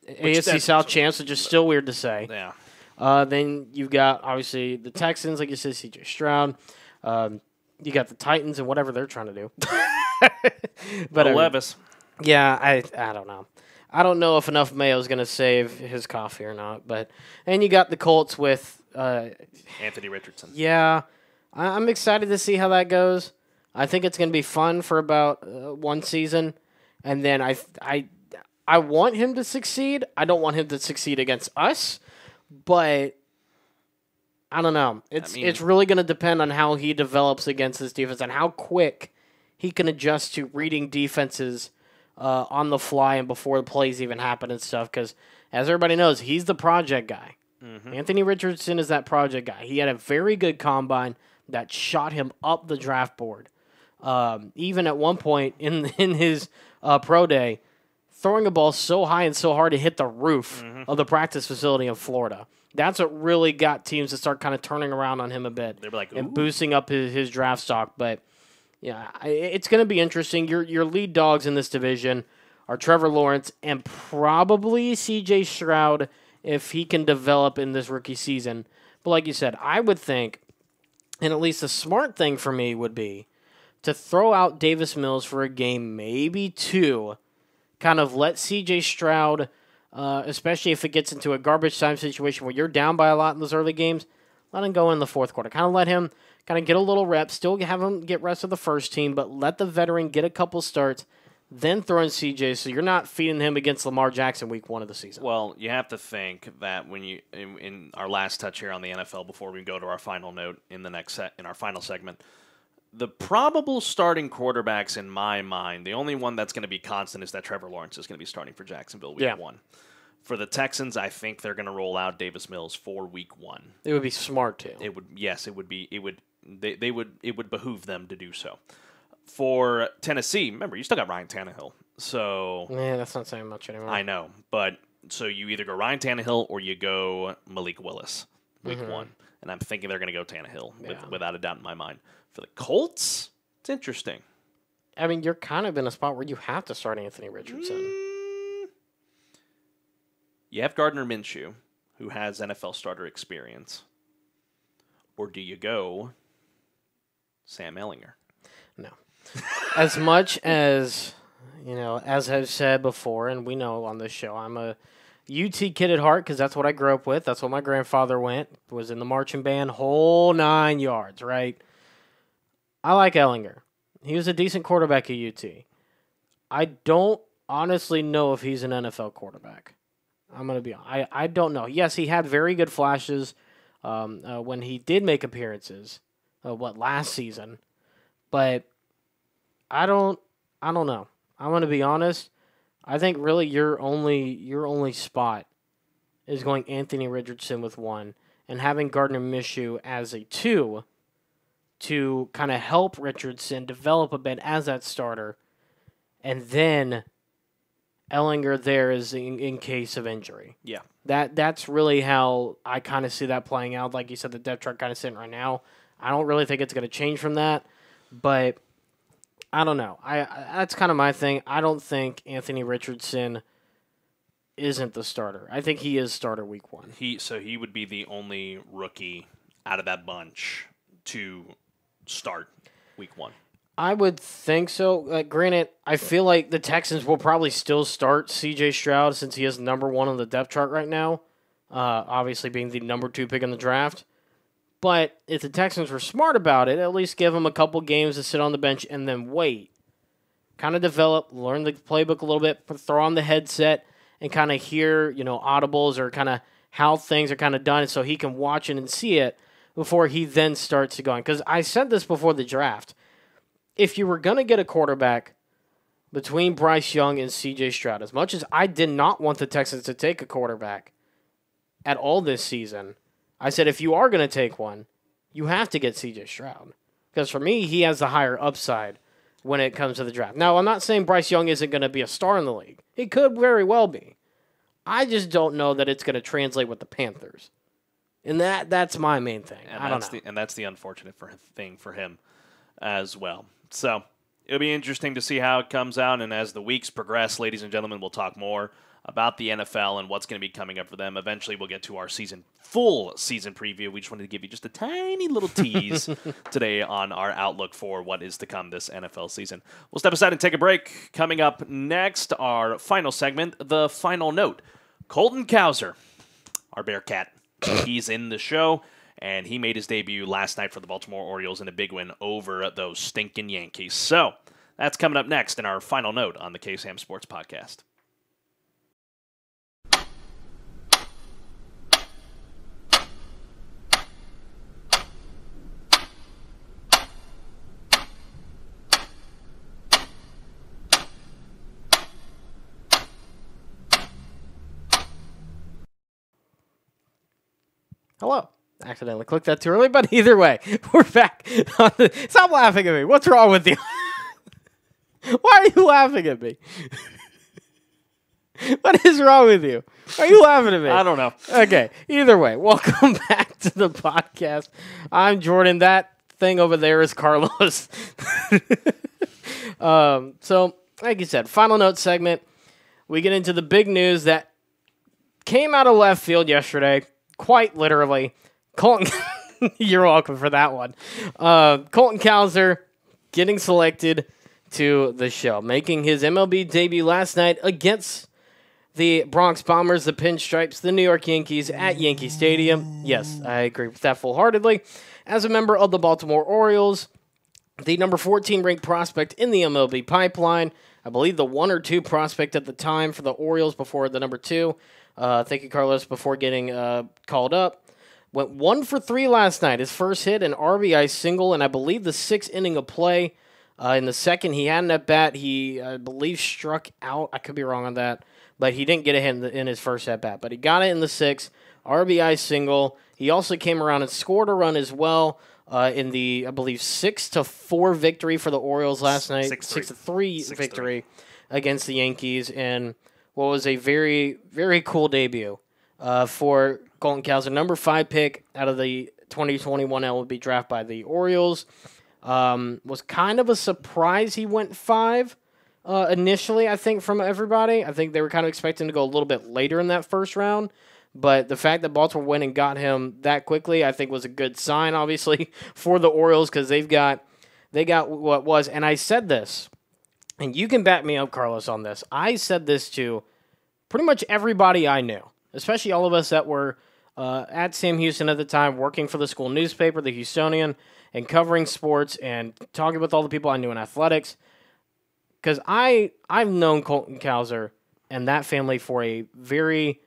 AFC South champs, which is still weird to say. Yeah. Uh, then you've got obviously the Texans, like you said, CJ Stroud. Um, you got the Titans and whatever they're trying to do. but I Levis. yeah, I I don't know. I don't know if enough mayo is going to save his coffee or not. But and you got the Colts with uh, Anthony Richardson. yeah, I, I'm excited to see how that goes. I think it's going to be fun for about uh, one season, and then I I I want him to succeed. I don't want him to succeed against us, but I don't know. It's mean- it's really going to depend on how he develops against this defense and how quick he can adjust to reading defenses uh, on the fly and before the plays even happen and stuff. Because as everybody knows, he's the project guy. Anthony Richardson is that project guy. He had a very good combine that shot him up the draft board. Um, even at one point in in his uh, pro day, throwing a ball so high and so hard it hit the roof mm-hmm. of the practice facility in Florida. That's what really got teams to start kind of turning around on him a bit They were like, and boosting up his, his draft stock. But yeah, it's going to be interesting. Your your lead dogs in this division are Trevor Lawrence and probably C.J. Stroud if he can develop in this rookie season. But like you said, I would think, and at least the smart thing for me would be to throw out Davis Mills for a game, maybe two, kind of let CJ Stroud, uh, especially if it gets into a garbage time situation where you're down by a lot in those early games, let him go in the fourth quarter. Kind of let him kind of get a little rep, still have him get rest of the first team, but let the veteran get a couple starts, then throw in CJ so you're not feeding him against Lamar Jackson week one of the season. Well, you have to think that when you in, in our last touch here on the NFL before we go to our final note in the next set in our final segment, the probable starting quarterbacks in my mind, the only one that's going to be constant is that Trevor Lawrence is going to be starting for Jacksonville week Yeah. one. For the Texans, I think they're going to roll out Davis Mills for week one. It would be smart to. It would yes, it would be it would they, they would it would behoove them to do so. For Tennessee, remember you still got Ryan Tannehill, so Yeah, that's not saying much anymore. I know, but so you either go Ryan Tannehill or you go Malik Willis week mm-hmm. one, and I'm thinking they're going to go Tannehill with, without a doubt in my mind. For the Colts, it's interesting. I mean, you're kind of in a spot where you have to start Anthony Richardson. Mm, You have Gardner Minshew, who has NFL starter experience, or do you go Sam Ehlinger? No. as much as you know, as I've said before, and we know on this show, I'm a UT kid at heart because that's what I grew up with. That's what my grandfather went was in the marching band, whole nine yards. Right. I like Ehlinger. He was a decent quarterback at UT. I don't honestly know if he's an NFL quarterback. I'm gonna be. I I don't know. Yes, he had very good flashes um, uh, when he did make appearances. Uh, what last season? but I don't I don't know. I'm gonna be honest. I think really your only your only spot is going Anthony Richardson with one and having Gardner Minshew as a two to kind of help Richardson develop a bit as that starter, and then Ehlinger there is in, in case of injury. Yeah. That that's really how I kind of see that playing out. Like you said, the depth chart kind of sitting right now. I don't really think it's going to change from that, but I don't know. I, I that's kind of my thing. I don't think Anthony Richardson isn't the starter. I think he is starter week one. He so he would be the only rookie out of that bunch to start week one. I would think so. Like, granted, I feel like the Texans will probably still start C.J. Stroud since he is number one on the depth chart right now. Uh, obviously, being the number two pick in the draft. But if the Texans were smart about it, at least give him a couple games to sit on the bench and then wait. Kind of develop, learn the playbook a little bit, throw on the headset, and kind of hear, you know, audibles or kind of how things are kind of done so he can watch it and see it before he then starts to going. Because I said this before the draft if you were going to get a quarterback between Bryce Young and CJ Stroud, as much as I did not want the Texans to take a quarterback at all this season, I said if you are going to take one, you have to get CJ Stroud. Because for me, he has the higher upside when it comes to the draft. Now, I'm not saying Bryce Young isn't going to be a star in the league. He could very well be. I just don't know that it's going to translate with the Panthers. And that that's my main thing. And I don't that's know. the and that's the unfortunate for, thing for him as well. So it'll be interesting to see how it comes out. And as the weeks progress, ladies and gentlemen, we'll talk more about the NFL and what's going to be coming up for them. Eventually, we'll get to our season full season preview. We just wanted to give you just a tiny little tease today on our outlook for what is to come this NFL season. We'll step aside and take a break. Coming up next, our final segment, the final note. Colton Cowser, our Bearcat. He's in the show, and he made his debut last night for the Baltimore Orioles in a big win over those stinking Yankees. So that's coming up next in our final note on the KSAM Sports Podcast. Hello. Accidentally clicked that too early, but either way, we're back. the- Stop laughing at me. What's wrong with you? Why are you laughing at me? what is wrong with you? Why are you laughing at me? I don't know. Okay. Either way, welcome back to the podcast. I'm Jordan. That thing over there is Carlos. um, so, like you said, final note segment. We get into the big news that came out of left field yesterday, quite literally. Colton, you're welcome for that one. Uh, Colton Cowser getting selected to the show, making his MLB debut last night against the Bronx Bombers, the Pinstripes, the New York Yankees at Yankee Stadium. Yes, I agree with that full heartedly. As a member of the Baltimore Orioles, the number 14 ranked prospect in the MLB pipeline. I believe the one or two prospect at the time for the Orioles before the number two. Uh, thank you, Carlos, before getting uh, called up. Went one for three last night. His first hit, an RBI single, and I believe the sixth inning of play. Uh, in the second, he had an at bat. He, I believe, struck out. I could be wrong on that, but he didn't get a hit in, the, in his first at bat. But he got it in the sixth. RBI single. He also came around and scored a run as well uh, in the, I believe, six to four victory for the Orioles last night. Six, Six three. to three Six, victory against the Yankees, and what was a very, very cool debut uh, for Colton Cowser, number five pick out of the 2021 MLB draft by the Orioles. Um, was kind of a surprise he went five uh, initially, I think, from everybody. I think they were kind of expecting to go a little bit later in that first round. But the fact that Baltimore went and got him that quickly, I think, was a good sign, obviously, for the Orioles because they've got they got what was. And I said this, and you can back me up, Carlos, on this. I said this to pretty much everybody I knew, especially all of us that were uh, at Sam Houston at the time, working for the school newspaper, the Houstonian, and covering sports and talking with all the people I knew in athletics. Because I I've known Colton Cowser and that family for a very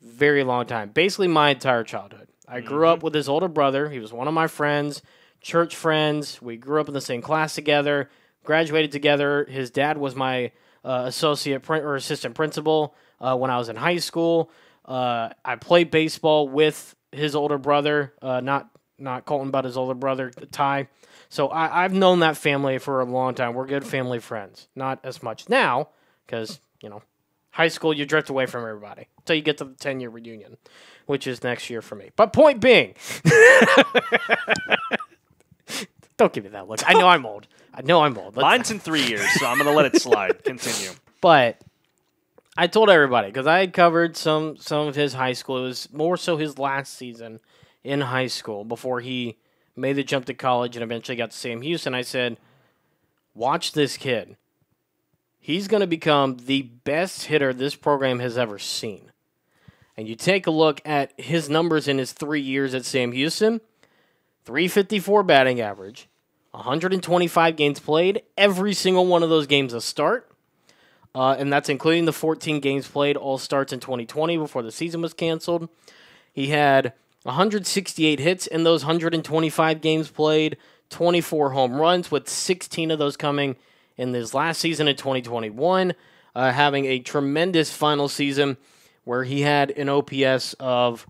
very long time, basically my entire childhood. I grew up with his older brother. He was one of my friends, church friends. We grew up in the same class together, graduated together. His dad was my uh, associate prin- or assistant principal uh, when I was in high school. Uh, I played baseball with his older brother, uh, not not Colton, but his older brother Ty. So I, I've known that family for a long time. We're good family friends. Not as much now because you know high school you drift away from everybody until you get to the 10 year reunion which is next year for me but point being don't give me that look i know i'm old i know i'm old Let's- Mine's in three years, so I'm gonna let it slide. Continue. but i told everybody because i had covered some some of his high school it was more so his last season in high school before he made the jump to college and eventually got to sam houston i said watch this kid he's going to become the best hitter this program has ever seen. And you take a look at his numbers in his three years at Sam Houston 354 batting average, 125 games played, every single one of those games a start. Uh, and that's including the 14 games played, all starts in 2020 before the season was canceled. He had 168 hits in those 125 games played, 24 home runs, with 16 of those coming in this last season in 2021, uh, having a tremendous final season where he had an OPS of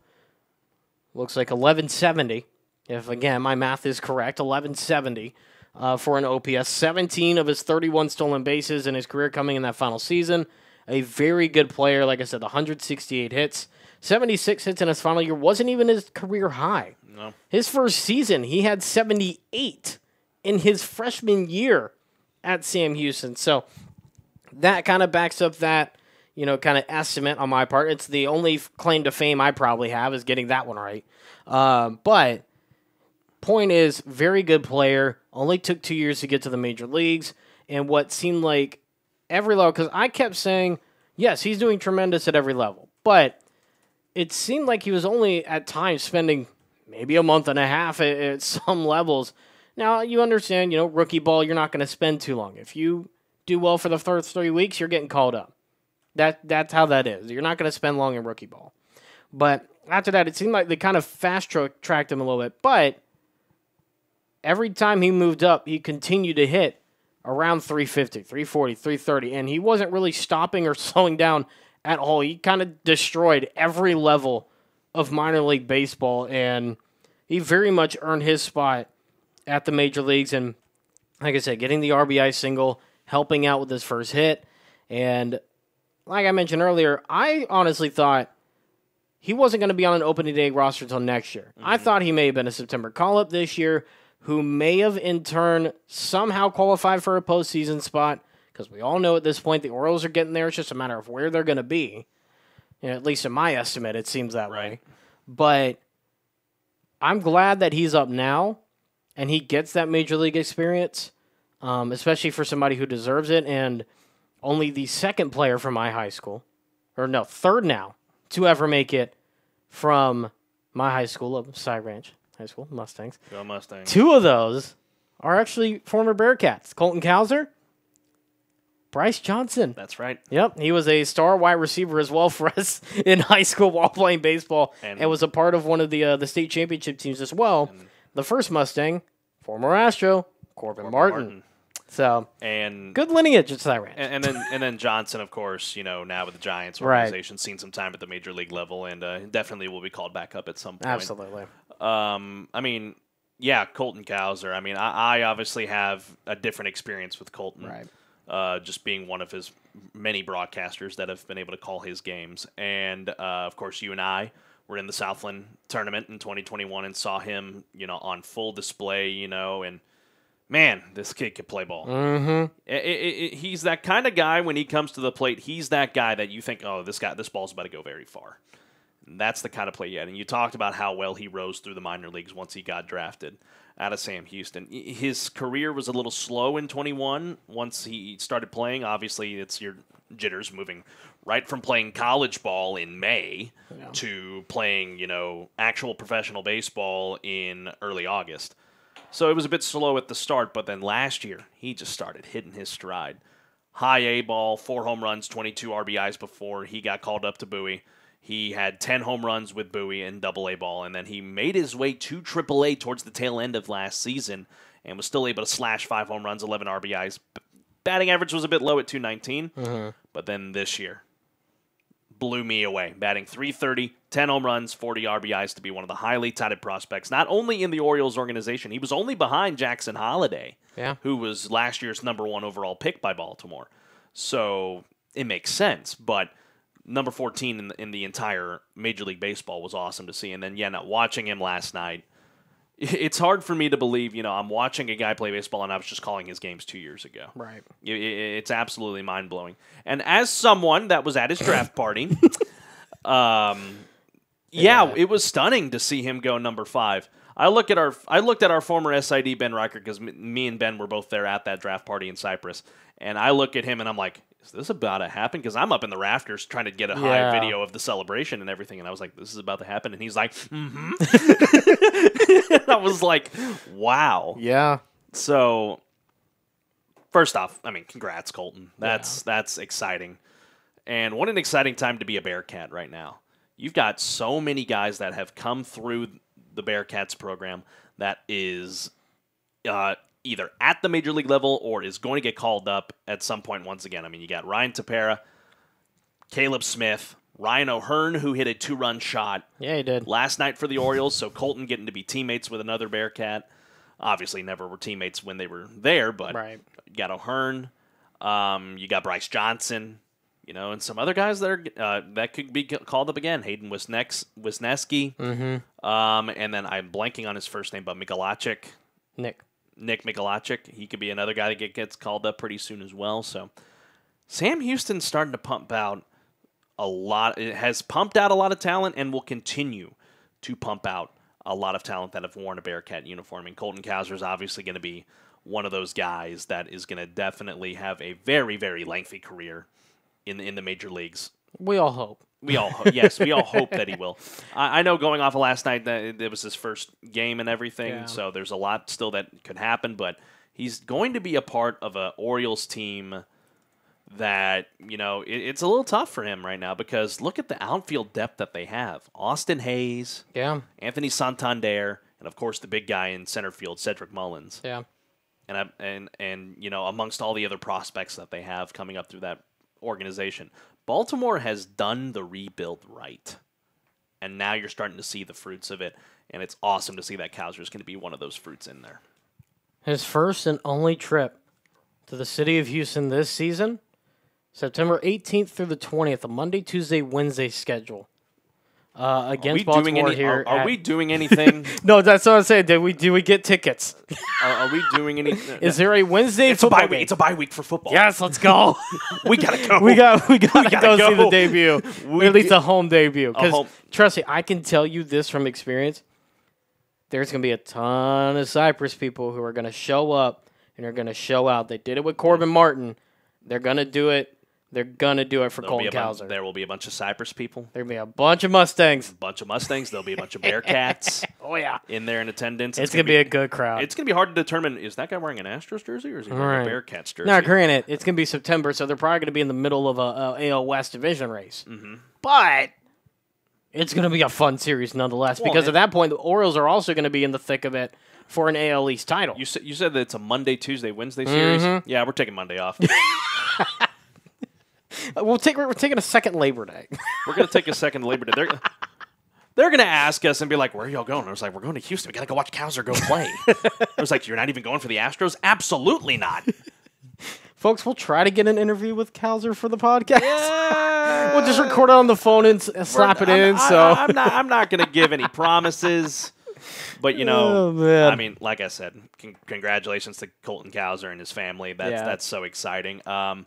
looks like 1170. If again my math is correct, 1170 uh, for an OPS. 17 of his 31 stolen bases in his career coming in that final season. A very good player, like I said, 168 hits, 76 hits in his final year wasn't even his career high. No. His first season, he had 78 in his freshman year at Sam Houston. So that kind of backs up that, you know, kind of estimate on my part. It's the only claim to fame I probably have is getting that one right. Um, but point is, very good player. Only took two years to get to the major leagues, and what seemed like every level. Because I kept saying, yes, he's doing tremendous at every level, but it seemed like he was only at times spending maybe a month and a half at, at some levels. Now you understand, you know, rookie ball, you're not going to spend too long. If you do well for the first three weeks, you're getting called up. That that's how that is. You're not going to spend long in rookie ball. But after that, it seemed like they kind of fast tra- tracked him a little bit. But every time he moved up, he continued to hit around 350, 340, 330, and he wasn't really stopping or slowing down at all. He kind of destroyed every level of minor league baseball, and he very much earned his spot at the major leagues. And like I said, getting the RBI single, helping out with his first hit, and like I mentioned earlier, I honestly thought he wasn't going to be on an opening day roster until next year. I mm-hmm. thought he may have been a September call up this year, who may have in turn somehow qualified for a postseason spot. Because we all know at this point the Orioles are getting there. It's just a matter of where they're going to be. You know, at least in my estimate, it seems that way. But I'm glad that he's up now and he gets that major league experience, um, especially for somebody who deserves it. And only the second player from my high school, or no, third now, to ever make it from my high school of Cy Ranch High School, Mustangs. Go Mustang. Two of those are actually former Bearcats Colton Cowser, Bryce Johnson. That's right. Yep, he was a star wide receiver as well for us in high school while playing baseball, and, And- was a part of one of the uh, the state championship teams as well. the first Mustang, former Astro, Corbin, Martin. Martin. So And good lineage at Cy And, and then and then Johnson, of course, you know, now with the Giants Right. organization, seen some time at the major league level, and uh, definitely will be called back up at some point. Absolutely. Um, I mean, yeah, Colton Cowser. I mean, I, I obviously have a different experience with Colton, Right. Uh, just being one of his many broadcasters that have been able to call his games, and uh, of course, you and I were in the Southland tournament in 2021 and saw him, you know, on full display, you know, and man, this kid could play ball. Mm-hmm. I- I- I- he's that kind of guy when he comes to the plate. He's that guy that you think, oh, this guy, this ball's about to go very far. And that's the kind of play he had. And you talked about how well he rose through the minor leagues once he got drafted out of Sam Houston. His career was a little slow in 21 once he started playing. Obviously, it's your jitters moving right from playing college ball in May to playing, you know, actual professional baseball in early August. So it was a bit slow at the start, but then last year he just started hitting his stride. High A ball, four home runs, 22 RBIs before he got called up to Bowie. He had 10 home runs with Bowie in double A ball, and then he made his way to triple A towards the tail end of last season and was still able to slash five home runs, 11 RBIs. B- Batting average was a bit low at 219, mm-hmm. but then this year, blew me away. Batting 330, 10 home runs, 40 RBIs to be one of the highly touted prospects, not only in the Orioles organization, he was only behind Jackson Holliday, Yeah. who was last year's number one overall pick by Baltimore. So it makes sense, but number 14 in the, in the entire Major League Baseball was awesome to see. And then, yeah, now watching him last night, it's hard for me to believe, you know, I'm watching a guy play baseball and I was just calling his games two years ago. Right. It's absolutely mind blowing. And as someone that was at his draft party, um, yeah, Yeah. it was stunning to see him go number five. I look at our, I looked at our former SID Ben Riker because me and Ben were both there at that draft party in Cypress, and I look at him and I'm like, is this about to happen? Because I'm up in the rafters trying to get a high Yeah. video of the celebration and everything, and I was like, this is about to happen, and he's like, mm-hmm. I was like, wow. Yeah. So, first off, I mean, congrats, Colton. That's that's exciting, and what an exciting time to be a Bearcat right now. You've got so many guys that have come through the Bearcats program that is uh, either at the major league level or is going to get called up at some point once again. I mean, you got Ryan Tepera, Caleb Smith, Ryan O'Hearn, who hit a two-run shot Yeah, he did. last night for the Orioles. So Colton getting to be teammates with another Bearcat. Obviously, never were teammates when they were there, but Right. you got O'Hearn, um, you got Bryce Johnson, you know, and some other guys that are uh, that could be called up again. Hayden Wisnex, Wesneski, Mm-hmm. um, and then I'm blanking on his first name, but Mikolajczyk, Nick. Nick Mikolajczyk. He could be another guy that gets called up pretty soon as well. So Sam Houston's starting to pump out a lot. It has pumped out a lot of talent and will continue to pump out a lot of talent that have worn a Bearcat uniform. And Colton Cowser is obviously going to be one of those guys that is going to definitely have a very, very lengthy career in in the major leagues. We all hope. We all, ho- yes, we all hope that he will. I, I know going off of last night that it, it was his first game and everything, Yeah. so there's a lot still that could happen. But he's going to be a part of a Orioles team that you know it, it's a little tough for him right now because look at the outfield depth that they have: Austin Hays, Yeah. Anthony Santander, and of course the big guy in center field, Cedric Mullins Yeah. and I, and and you know amongst all the other prospects that they have coming up through that organization, Baltimore has done the rebuild right. and now you're starting to see the fruits of it. And it's awesome to see that Cowser is going to be one of those fruits in there. His first and only trip to the city of Houston this season, September 18th through the 20th, a Monday, Tuesday, Wednesday schedule. Uh, Are we against doing Baltimore any? here. Are, are at- we doing anything? No, that's what I'm saying. Did we do we get tickets? are, are we doing anything? Is there a Wednesday It's a football bye game? week. It's a bye week for football. yes, let's go. we gotta go. we got we got to gotta go, see the debut. We at least a home debut. Because trust me, I can tell you this from experience. There's gonna be a ton of Cypress people who are gonna show up and are gonna show out. They did it with Corbin Martin. They're gonna do it. They're gonna do it for There'll Colton a bun- Cowser. there will be a bunch of Cypress people, There'll be a bunch of Mustangs. a bunch of Mustangs. There'll be a bunch of Bearcats Oh yeah, in there in attendance. it's, gonna, be, a good crowd. It's gonna be hard to determine is that guy wearing an Astros jersey or is he wearing Right. a Bearcats jersey? Now, granted, it's gonna be September, so they're probably gonna be in the middle of a, a AL West division race. Mm-hmm. But it's gonna be a fun series nonetheless, Well, because at that point, the Orioles are also gonna be in the thick of it for an AL East title. You said you said that it's a Monday, Tuesday, Wednesday series. Mm-hmm. Yeah, we're taking Monday off. We'll take we're taking a second Labor Day. we're gonna take a second Labor Day. They're, they're gonna ask us and be like, "Where are y'all going?" I was like, "We're going to Houston. We gotta go watch Cowser go play." I was like, "You're not even going for the Astros? Absolutely not." Folks, we'll try to get an interview with Cowser for the podcast. Yeah. we'll just record it on the phone and s- slap it I'm- in. I- so I, am not. I'm not going to give any promises. But you know, Oh. I mean, like I said, con- congratulations to Colton Cowser and his family. That's Yeah. that's so exciting. Um,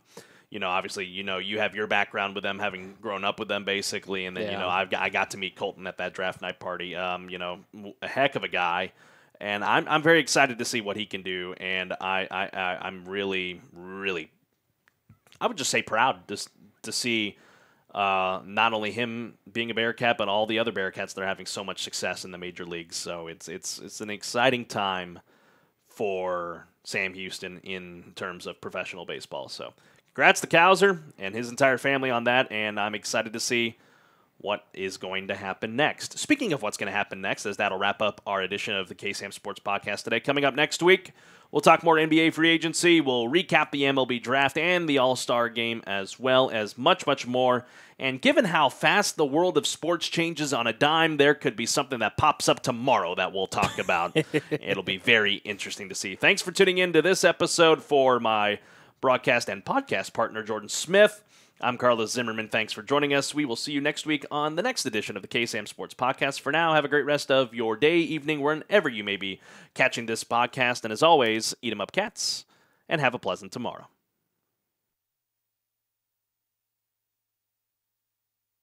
you know, obviously, you know, you have your background with them, having grown up with them, basically, and then you know, I've got, I got to meet Colton at that draft night party. Um, you know, a heck of a guy. And I'm, I'm very excited to see what he can do, and I, I, I I'm really really I would just say proud just to see uh, not only him being a Bearcat, but all the other Bearcats that are having so much success in the major leagues. So it's it's it's an exciting time for Sam Houston in terms of professional baseball. So congrats to Cowser and his entire family on that, and I'm excited to see what is going to happen next. Speaking of what's going to happen next, as that'll wrap up our edition of the KSAM Sports Podcast today. Coming up next week, we'll talk more NBA free agency. We'll recap the MLB draft and the All Star game, as well as much, much more. And given how fast the world of sports changes on a dime, there could be something that pops up tomorrow that we'll talk about. It'll be very interesting to see. Thanks for tuning in to this episode for my broadcast and podcast partner, Jordan Smith. I'm Carlos Zimmerman. Thanks for joining us. We will see you next week on the next edition of the KSAM Sports Podcast. For now, have a great rest of your day, evening, wherever you may be catching this podcast. And as always, eat 'em up, cats, and have a pleasant tomorrow.